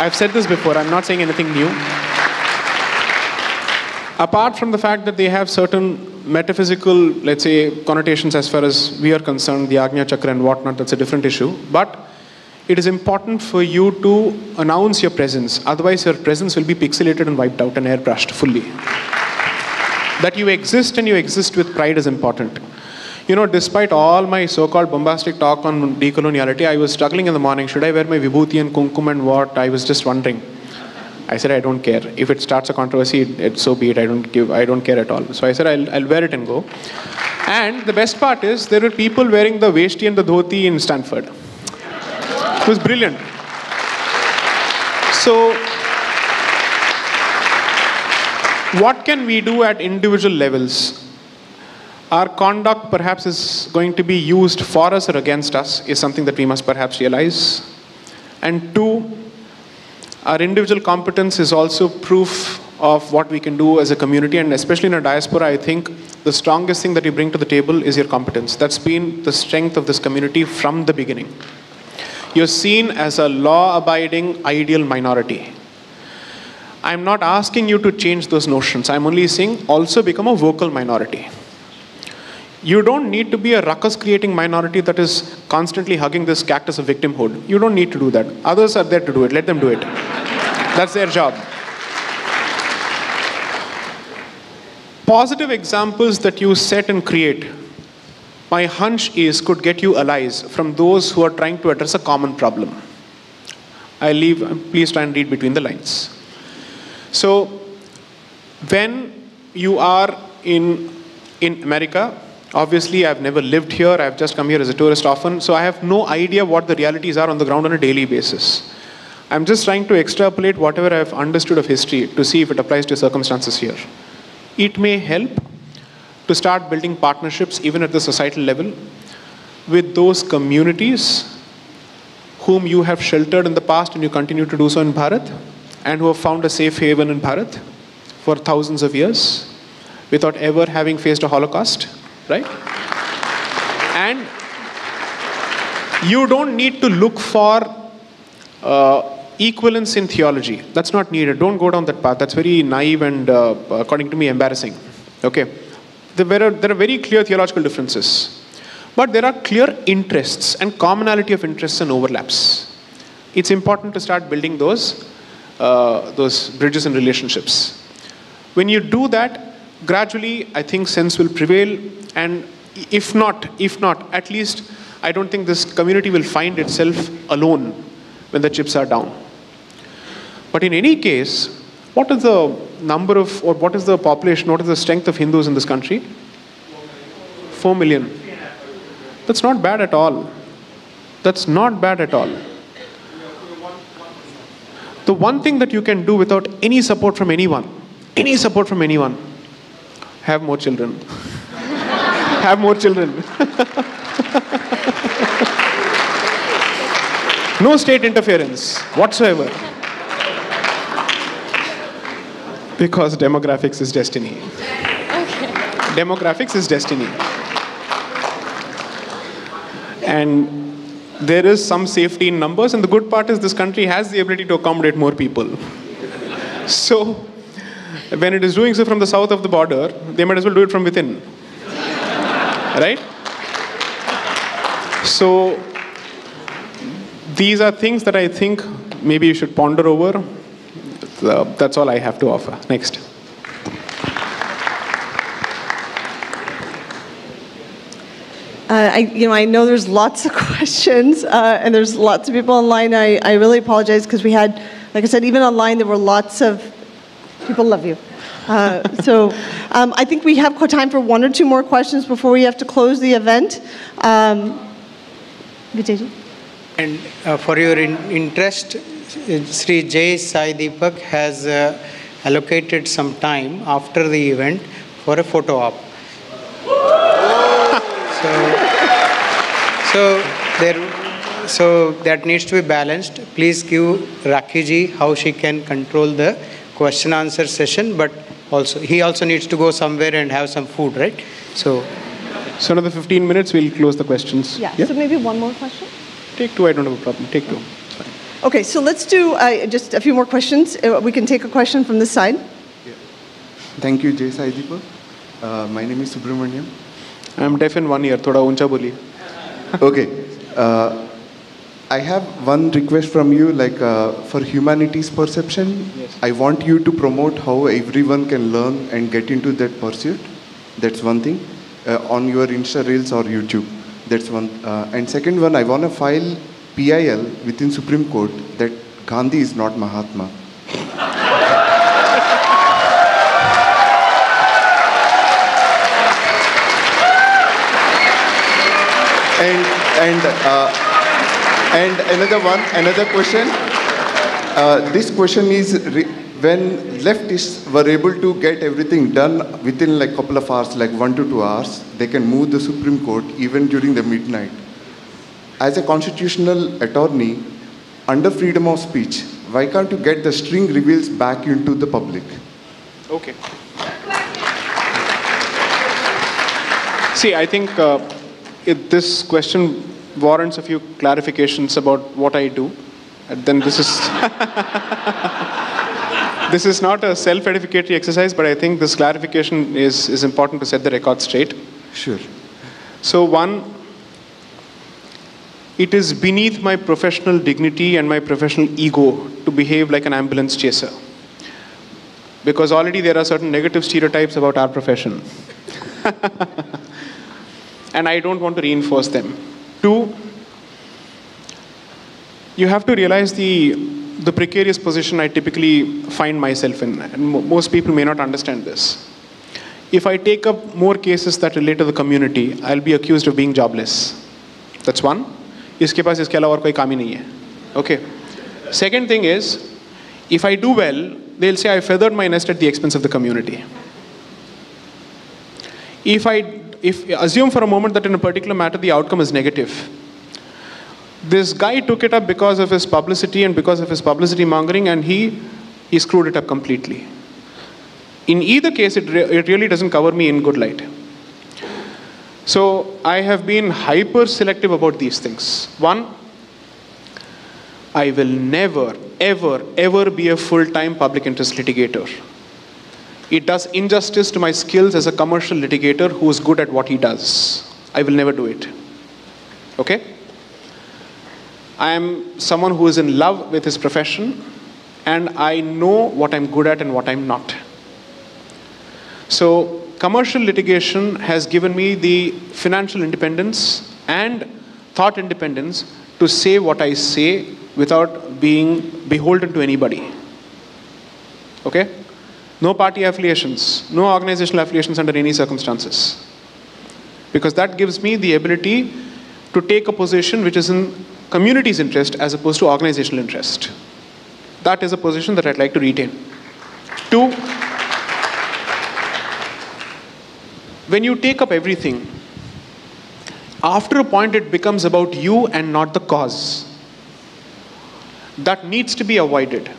I've said this before, I'm not saying anything new apart from the fact that they have certain metaphysical, let's say, connotations as far as we are concerned, the Agnya Chakra and whatnot, that's a different issue. But it is important for you to announce your presence. Otherwise, your presence will be pixelated and wiped out and airbrushed fully. That you exist and you exist with pride is important. You know, despite all my so-called bombastic talk on decoloniality, I was struggling in the morning. Should I wear my vibhuti and kumkum and what? I was just wondering. I said, I don't care. If it starts a controversy, it, it, so be it. I don't give. I don't care at all. So I said, I'll, I'll wear it and go. And the best part is, there were people wearing the veshti and the dhoti in Stanford. It was brilliant. So, what can we do at individual levels? Our conduct perhaps is going to be used for us or against us, is something that we must perhaps realize. And two, our individual competence is also proof of what we can do as a community, and especially in a diaspora, I think the strongest thing that you bring to the table is your competence. That's been the strength of this community from the beginning. You're seen as a law abiding, ideal minority. I'm not asking you to change those notions. I'm only saying also become a vocal minority. You don't need to be a ruckus creating minority that is constantly hugging this cactus of victimhood. You don't need to do that. Others are there to do it. Let them do it. That's their job. Positive examples that you set and create, my hunch is could get you allies from those who are trying to address a common problem. I leave, please try and read between the lines. So, when you are in, in America, obviously I've never lived here, I've just come here as a tourist often, so I have no idea what the realities are on the ground on a daily basis. I'm just trying to extrapolate whatever I've understood of history to see if it applies to circumstances here. It may help to start building partnerships, even at the societal level, with those communities whom you have sheltered in the past and you continue to do so in Bharat, and who have found a safe haven in Bharat for thousands of years without ever having faced a Holocaust, right? And you don't need to look for uh, equivalence in theology. That's not needed. Don't go down that path. That's very naive and, uh, according to me, embarrassing. Okay? There are, there are very clear theological differences. But there are clear interests and commonality of interests and overlaps. It's important to start building those, uh, those bridges and relationships. When you do that, gradually, I think sense will prevail. And if not, if not, at least I don't think this community will find itself alone when the chips are down. But in any case, what is the number of, or what is the population, what is the strength of Hindus in this country? 4 million. That's not bad at all. That's not bad at all. The one thing that you can do without any support from anyone, any support from anyone, have more children. have more children. no state interference whatsoever. Because demographics is destiny. Demographics is destiny. And there is some safety in numbers, and the good part is this country has the ability to accommodate more people. So, when it is doing so from the south of the border, they might as well do it from within. Right? So, these are things that I think maybe you should ponder over. That's all I have to offer. Next. Uh, I, you know, I know there's lots of questions, uh, and there's lots of people online. I, I really apologize because we had, like I said, even online there were lots of people love you. Uh, so um, I think we have time for one or two more questions before we have to close the event. Um? And uh, for your in- interest, Sri J Sai Deepak has uh, allocated some time after the event for a photo op. so, so there, so that needs to be balanced. Please give Rakhi ji how she can control the question answer session, but also he also needs to go somewhere and have some food, right? So, So another 15 minutes, we'll close the questions. Yeah, so maybe one more question? Take two, I don't have a problem. Take two. Okay, so let's do uh, just a few more questions. Uh, we can take a question from this side. Yeah. Thank you, J Sai Deepak. Uh, my name is Subramaniam. I'm deaf in one ear. Thoda uncha boli. Okay. I have one request from you, like uh, for humanity's perception. Yes. I want you to promote how everyone can learn and get into that pursuit. That's one thing. Uh, on your Insta Reels or YouTube. That's one. Uh, and second one, I want to file PIL within Supreme Court that Gandhi is not Mahatma. and and uh, and another one, another question. Uh, this question is when leftists were able to get everything done within like couple of hours, like one to two hours, they can move the Supreme Court even during the midnight. As a constitutional attorney, under freedom of speech, why can't you get the string reveals back into the public? Okay. See, I think uh, this question warrants a few clarifications about what I do. And then this is this is not a self-edificatory exercise, but I think this clarification is, is important to set the record straight. Sure. So one, it is beneath my professional dignity and my professional ego to behave like an ambulance chaser. Because already there are certain negative stereotypes about our profession. and I don't want to reinforce them. Two, you have to realize the, the precarious position I typically find myself in. And mo- most people may not understand this. If I take up more cases that relate to the community, I'll be accused of being jobless. That's one. इसके पास इसके अलावा और कोई काम ही नहीं है. Okay. Second thing is, if I do well, they'll say I feathered my nest at the expense of the community. If I if assume for a moment that in a particular matter the outcome is negative, this guy took it up because of his publicity and because of his publicity mongering, and he he screwed it up completely. In either case, it, re- it really doesn't cover me in good light. So I have been hyper selective about these things. One, I will never, ever, ever be a full time public interest litigator. It does injustice to my skills as a commercial litigator who is good at what he does. I will never do it. Okay? I am someone who is in love with his profession and I know what I'm good at and what I'm not. So, commercial litigation has given me the financial independence and thought independence to say what I say without being beholden to anybody. Okay? No party affiliations, no organizational affiliations under any circumstances. Because that gives me the ability to take a position which is in community's interest as opposed to organizational interest. That is a position that I'd like to retain. Two, when you take up everything, after a point it becomes about you and not the cause. That needs to be avoided.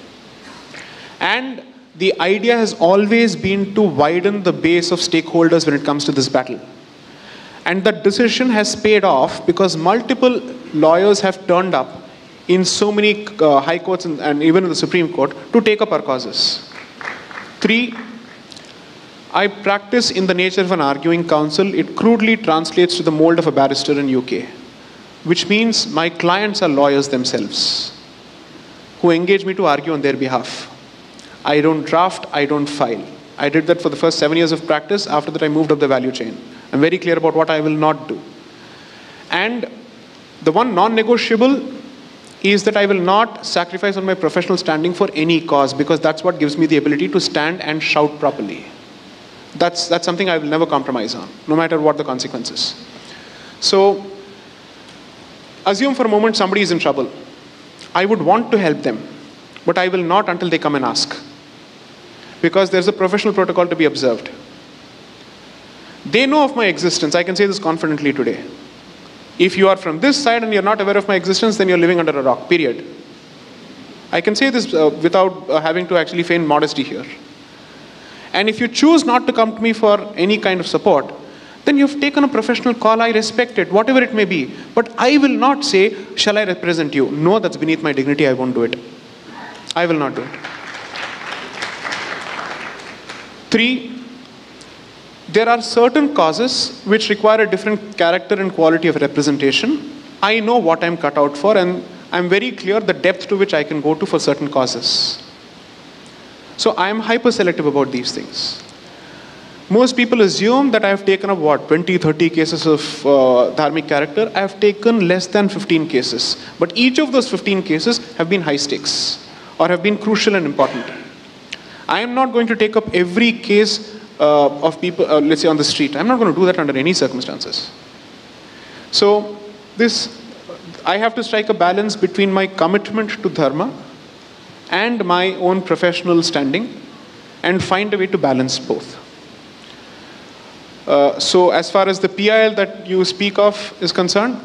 And the idea has always been to widen the base of stakeholders when it comes to this battle. And that decision has paid off because multiple lawyers have turned up in so many uh, high courts and, and even in the Supreme Court to take up our causes. Three, I practice in the nature of an arguing counsel. It crudely translates to the mold of a barrister in UK, which means my clients are lawyers themselves who engage me to argue on their behalf. I don't draft, I don't file. I did that for the first seven years of practice. After that, I moved up the value chain. I'm very clear about what I will not do. And the one non negotiable is that I will not sacrifice on my professional standing for any cause because that's what gives me the ability to stand and shout properly. That's, that's something I will never compromise on, no matter what the consequences. So, assume for a moment somebody is in trouble. I would want to help them, but I will not until they come and ask. Because there's a professional protocol to be observed. They know of my existence. I can say this confidently today. If you are from this side and you're not aware of my existence, then you're living under a rock, period. I can say this uh, without uh, having to actually feign modesty here. And if you choose not to come to me for any kind of support, then you've taken a professional call. I respect it, whatever it may be. But I will not say, Shall I represent you? No, that's beneath my dignity. I won't do it. I will not do it. Three, there are certain causes which require a different character and quality of representation. I know what I'm cut out for, and I'm very clear the depth to which I can go to for certain causes. So I am hyper selective about these things. Most people assume that I have taken up what 20, 30 cases of uh, dharmic character. I have taken less than 15 cases, but each of those 15 cases have been high stakes or have been crucial and important. I am not going to take up every case uh, of people, uh, let's say on the street. I'm not going to do that under any circumstances. So, this, I have to strike a balance between my commitment to dharma and my own professional standing and find a way to balance both. Uh, so, as far as the PIL that you speak of is concerned,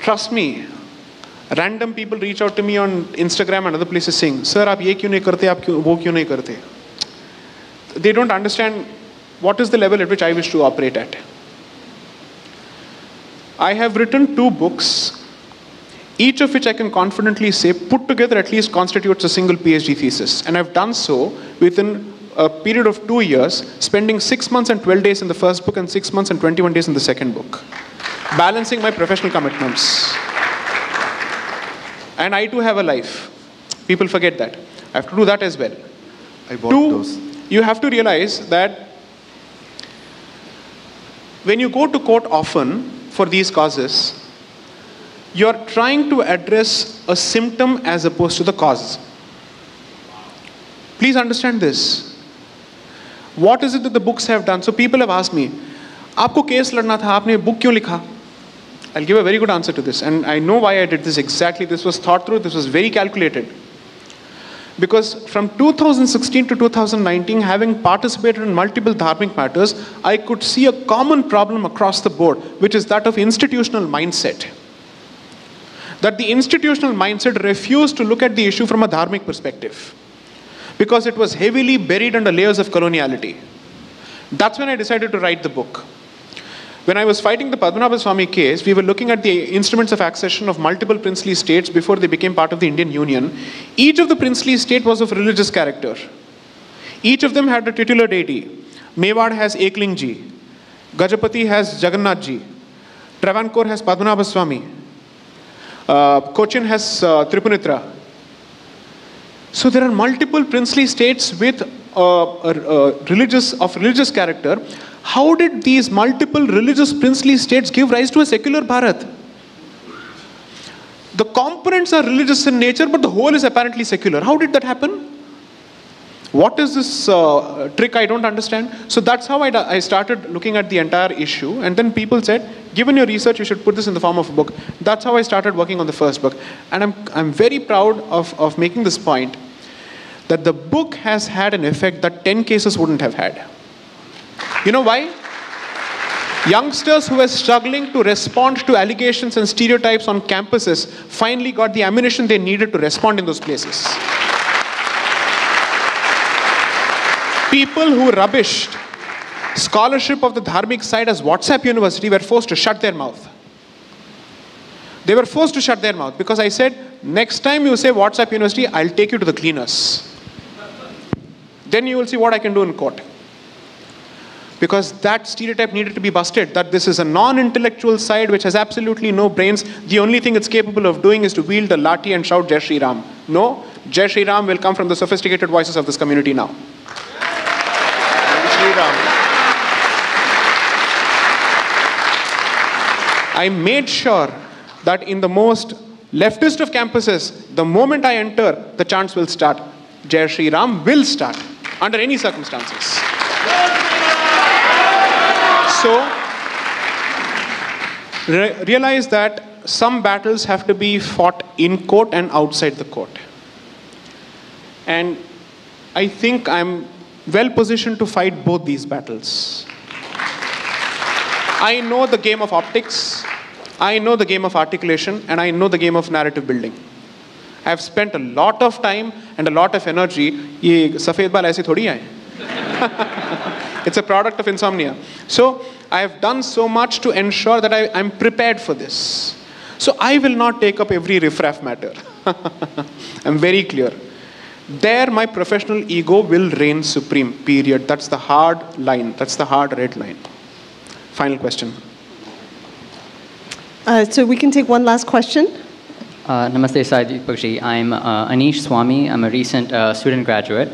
trust me, random people reach out to me on Instagram and other places saying, Sir, आप ये क्यों नहीं करते आप क्यों वो क्यों नहीं करते They don't understand what is the level at which I wish to operate at. I have written two books, each of which I can confidently say put together at least constitutes a single PhD thesis. And I've done so within a period of two years, spending six months and 12 days in the first book and six months and 21 days in the second book, balancing my professional commitments. And I too have a life. People forget that. I have to do that as well. I bought Two, those. you have to realize that when you go to court often for these causes, you're trying to address a symptom as opposed to the cause. Please understand this. What is it that the books have done? So people have asked me, आपको case लड़ना था आपने book क्यों लिखा I'll give a very good answer to this. And I know why I did this exactly. This was thought through. This was very calculated. Because from 2016 to 2019 having participated in multiple dharmic matters I could see a common problem across the board which is that of institutional mindset. That the institutional mindset refused to look at the issue from a dharmic perspective. Because it was heavily buried under layers of coloniality. That's when I decided to write the book. When I was fighting the Padmanabha Swami case, we were looking at the instruments of accession of multiple princely states before they became part of the Indian Union. Each of the princely state was of religious character. Each of them had a titular deity. Mewad has Ekling ji, Gajapati has Jagannath ji, Travancore has Padmanabha Swami, uh, Cochin has uh, Tripunitra, so there are multiple princely states with uh, religious of religious character. How did these multiple religious princely states give rise to a secular Bharat? The components are religious in nature, but the whole is apparently secular. How did that happen? What is this uh, trick? I don't understand. So that's how I, I started looking at the entire issue. And then people said, given your research, you should put this in the form of a book. That's how I started working on the first book. And I'm, I'm very proud of, of making this point that the book has had an effect that 10 cases wouldn't have had. You know why? Youngsters who were struggling to respond to allegations and stereotypes on campuses finally got the ammunition they needed to respond in those places. People who rubbished scholarship of the Dharmic side as WhatsApp University were forced to shut their mouth. They were forced to shut their mouth because I said, next time you say WhatsApp University, I'll take you to the cleaners. Then you will see what I can do in court. Because that stereotype needed to be busted that this is a non intellectual side which has absolutely no brains. The only thing it's capable of doing is to wield a lathi and shout Jai Shri Ram. No, Jai Shri Ram will come from the sophisticated voices of this community now. Jai Shri Ram. I made sure that in the most leftist of campuses, the moment I enter, the chants will start. Jai Shri Ram will start under any circumstances. So, re- realize that some battles have to be fought in court and outside the court. And I think I'm well positioned to fight both these battles. I know the game of optics, I know the game of articulation, and I know the game of narrative building. I have spent a lot of time and a lot of energy. ये सफ़ेद बाल ऐसे थोड़ी आए It's a product of insomnia. So I have done so much to ensure that I, I'm prepared for this. So I will not take up every riffraff matter. I'm very clear. There, my professional ego will reign supreme, period. That's the hard line. That's the hard red line. Final question. Uh, so we can take one last question. Uh, namaste, Sai Deepakji. I'm uh, Anish Swami. I'm a recent uh, student graduate.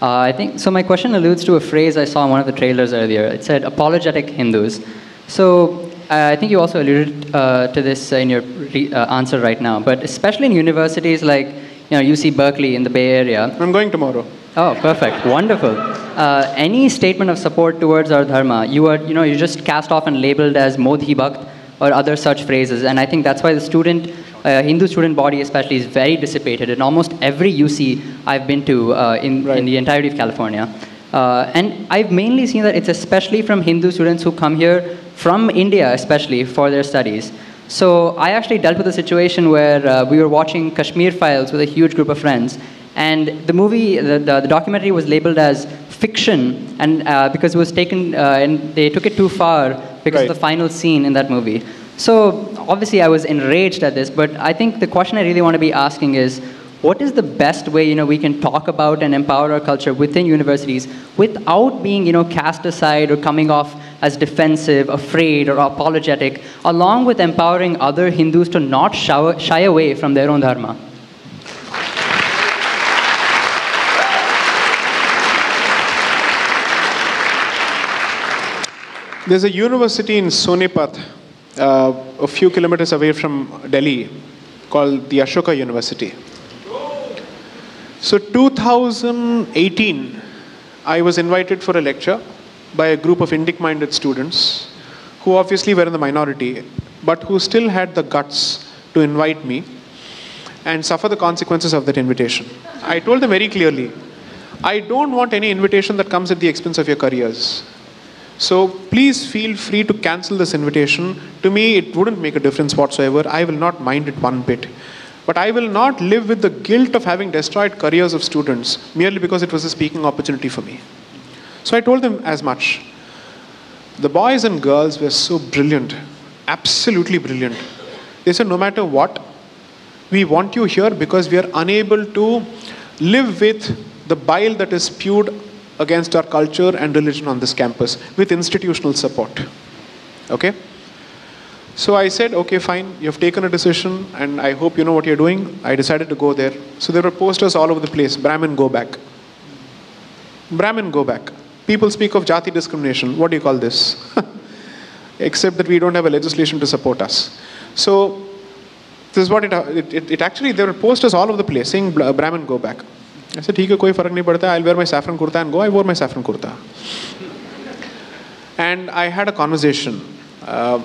Uh, I think so. My question alludes to a phrase I saw in one of the trailers earlier. It said "apologetic Hindus." So uh, I think you also alluded uh, to this in your re- uh, answer right now. But especially in universities like you know UC Berkeley in the Bay Area. I'm going tomorrow. Oh, perfect, wonderful. Uh, any statement of support towards our dharma, you are you know you're just cast off and labeled as Modi Bhakt or other such phrases, and I think that's why the student uh, Hindu student body especially is very dissipated in almost every UC I've been to uh, in, in the entirety of California. Uh, and I've mainly seen that it's especially from Hindu students who come here from India, especially for their studies. So I actually dealt with a situation where uh, we were watching Kashmir Files with a huge group of friends, and the movie, the, the, the documentary was labeled as fiction, and uh, because it was taken, uh, and they took it too far because Right. of the final scene in that movie. So obviously I was enraged at this, but I think the question I really want to be asking is, what is the best way you know we can talk about and empower our culture within universities without being you know cast aside or coming off as defensive, afraid, or apologetic, along with empowering other Hindus to not shy, away from their own dharma? There's a university in Sonipat, Uh, a few kilometers away from Delhi, called the Ashoka University. So, 2018, I was invited for a lecture by a group of Indic minded students who obviously were in the minority, but who still had the guts to invite me and suffer the consequences of that invitation. I told them very clearly I don't want any invitation that comes at the expense of your careers. So please feel free to cancel this invitation. To me, it wouldn't make a difference whatsoever. I will not mind it one bit. But I will not live with the guilt of having destroyed careers of students merely because it was a speaking opportunity for me. So I told them as much. The boys and girls were so brilliant, absolutely brilliant. They said, no matter what, we want you here because we are unable to live with the bile that is spewed against our culture and religion on this campus with institutional support. Okay? So I said, okay, fine, you've taken a decision and I hope you know what you're doing. I decided to go there. So there were posters all over the place Brahmin, go back. Brahmin, go back. People speak of jati discrimination. What do you call this? Except that we don't have a legislation to support us. So this is what it, it, it, it actually, there were posters all over the place saying Brahmin, go back. I said, ठीक है कोई फर्क नहीं पड़ता I'll wear my saffron kurta and go. I wore my saffron kurta. And I had a conversation uh,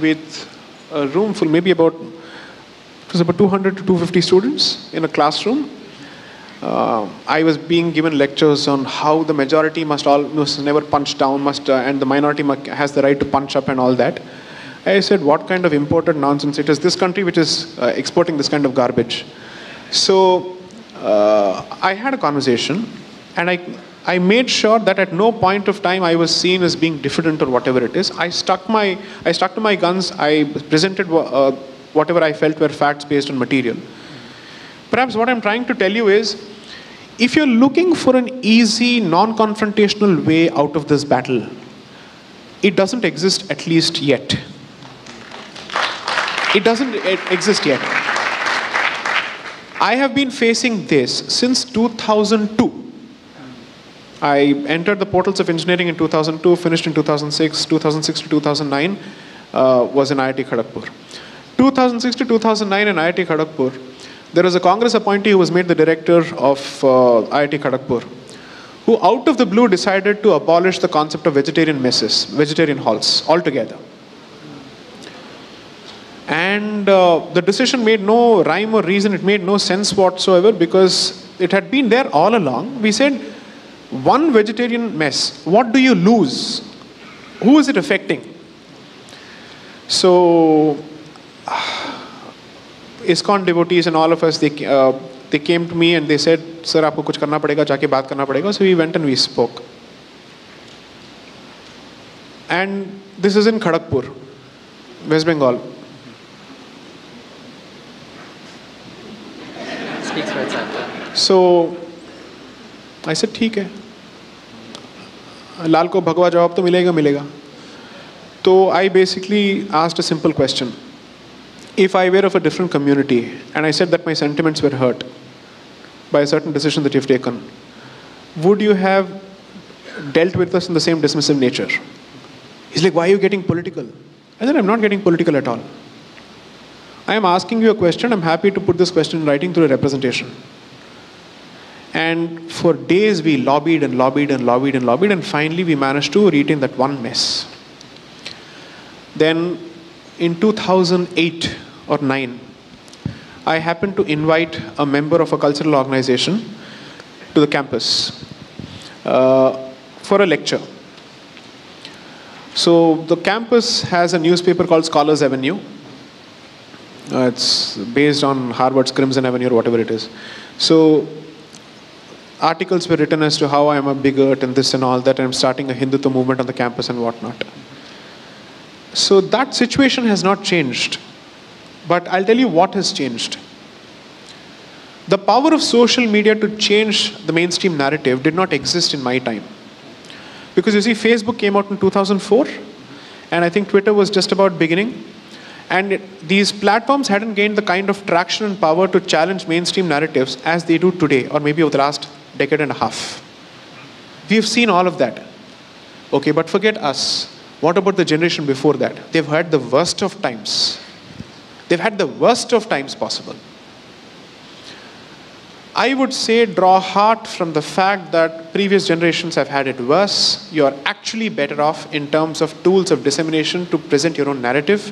with a room full, maybe about, it was about 200 to 250 students in a classroom. Uh, I was being given lectures on how the majority must all must never punch down, must uh, and the minority has the right to punch up and all that. I said, what kind of imported nonsense it is? This country which is uh, exporting this kind of garbage. So uh, I had a conversation, and I I made sure that at no point of time I was seen as being diffident or whatever it is. I stuck my I stuck to my guns. I presented uh, whatever I felt were facts based on material. Perhaps what I'm trying to tell you is if you're looking for an easy, non confrontational way out of this battle, it doesn't exist at least yet. It doesn't exist yet. I have been facing this since 2002. I entered the portals of engineering in 2002, finished in 2006, 2006 to 2009 uh, was in IIT Kharagpur. 2006 to 2009 in IIT Kharagpur, there was a Congress appointee who was made the director of uh, IIT Kharagpur, who out of the blue decided to abolish the concept of vegetarian messes, vegetarian halls altogether. And uh, the decision made no rhyme or reason, it made no sense whatsoever because it had been there all along. We said, one vegetarian mess, what do you lose? Who is it affecting? So, ISKCON devotees and all of us, they, uh, they came to me and they said, Sir, आपको कुछ करना पड़ेगा जाके बात करना पड़ेगा So we went and we spoke. And this is in Kharagpur West Bengal. सो ऐसे ठीक है. लाल को भगवा जवाब तो मिलेगा मिलेगा। तो I basically asked a simple question if I were of a different community and I said that my sentiments were hurt by certain decision that you taken would you have dealt with in the same dismissive nature is like why you getting political I am not getting political at all I am asking your question I am happy to put this question writing through representation And for days we lobbied and lobbied and lobbied and lobbied, and finally we managed to retain that one mess. Then in 2008 or 9, I happened to invite a member of a cultural organization to the campus uh, for a lecture. So the campus has a newspaper called Scholars Avenue. Uh, it's based on Harvard's Crimson Avenue or whatever it is. So articles were written as to how I am a bigot and this and all that, and I'm starting a Hindutva movement on the campus and whatnot. So that situation has not changed. But I'll tell you what has changed. The power of social media to change the mainstream narrative did not exist in my time. Because you see, Facebook came out in 2004, and I think Twitter was just about beginning. And it, these platforms hadn't gained the kind of traction and power to challenge mainstream narratives as they do today, or maybe over the last decade and a half. We have seen all of that. Okay, but forget us. What about the generation before that? They've had the worst of times. They've had the worst of times possible. I would say draw heart from the fact that previous generations have had it worse. You are actually better off in terms of tools of dissemination to present your own narrative.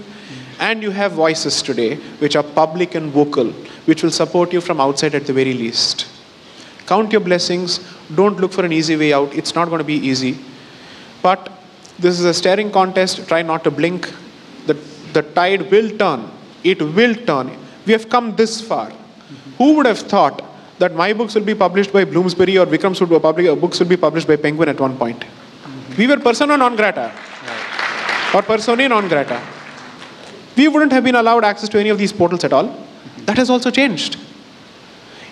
And you have voices today which are public and vocal, which will support you from outside at the very least. Count your blessings. Don't look for an easy way out. It's not going to be easy. But this is a staring contest. Try not to blink. The, the tide will turn. It will turn. We have come this far. Who would have thought that my books will be published by Bloomsbury or Vikram's uh, books will be published by Penguin at one point? We were persona non grata or persona non grata. We wouldn't have been allowed access to any of these portals at all. That has also changed.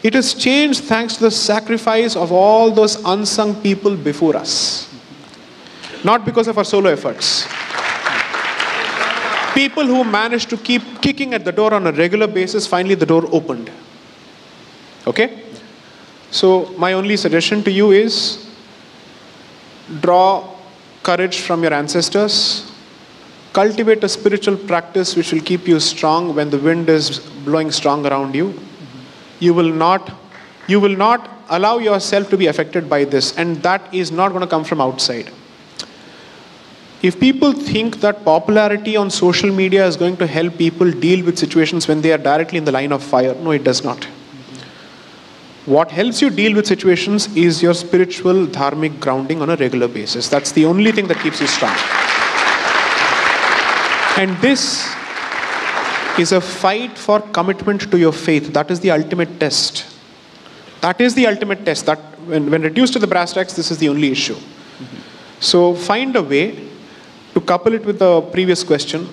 It has changed thanks to the sacrifice of all those unsung people before us. Not because of our solo efforts. People who managed to keep kicking at the door on a regular basis, finally the door opened. Okay? So, my only suggestion to you is draw courage from your ancestors, cultivate a spiritual practice which will keep you strong when the wind is blowing strong around you. You will not you will not allow yourself to be affected by this and that is not going to come from outside. If people think that popularity on social media is going to help people deal with situations when they are directly in the line of fire, no, it does not. What helps you deal with situations is your spiritual, dharmic grounding on a regular basis. That's the only thing that keeps you strong. And this is a fight for commitment to your faith. That is the ultimate test. That is the ultimate test. That when, when reduced to the brass tacks, this is the only issue. So find a way to couple it with the previous question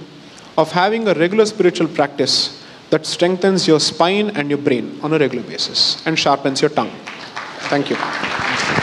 of having a regular spiritual practice that strengthens your spine and your brain on a regular basis and sharpens your tongue. Thank you.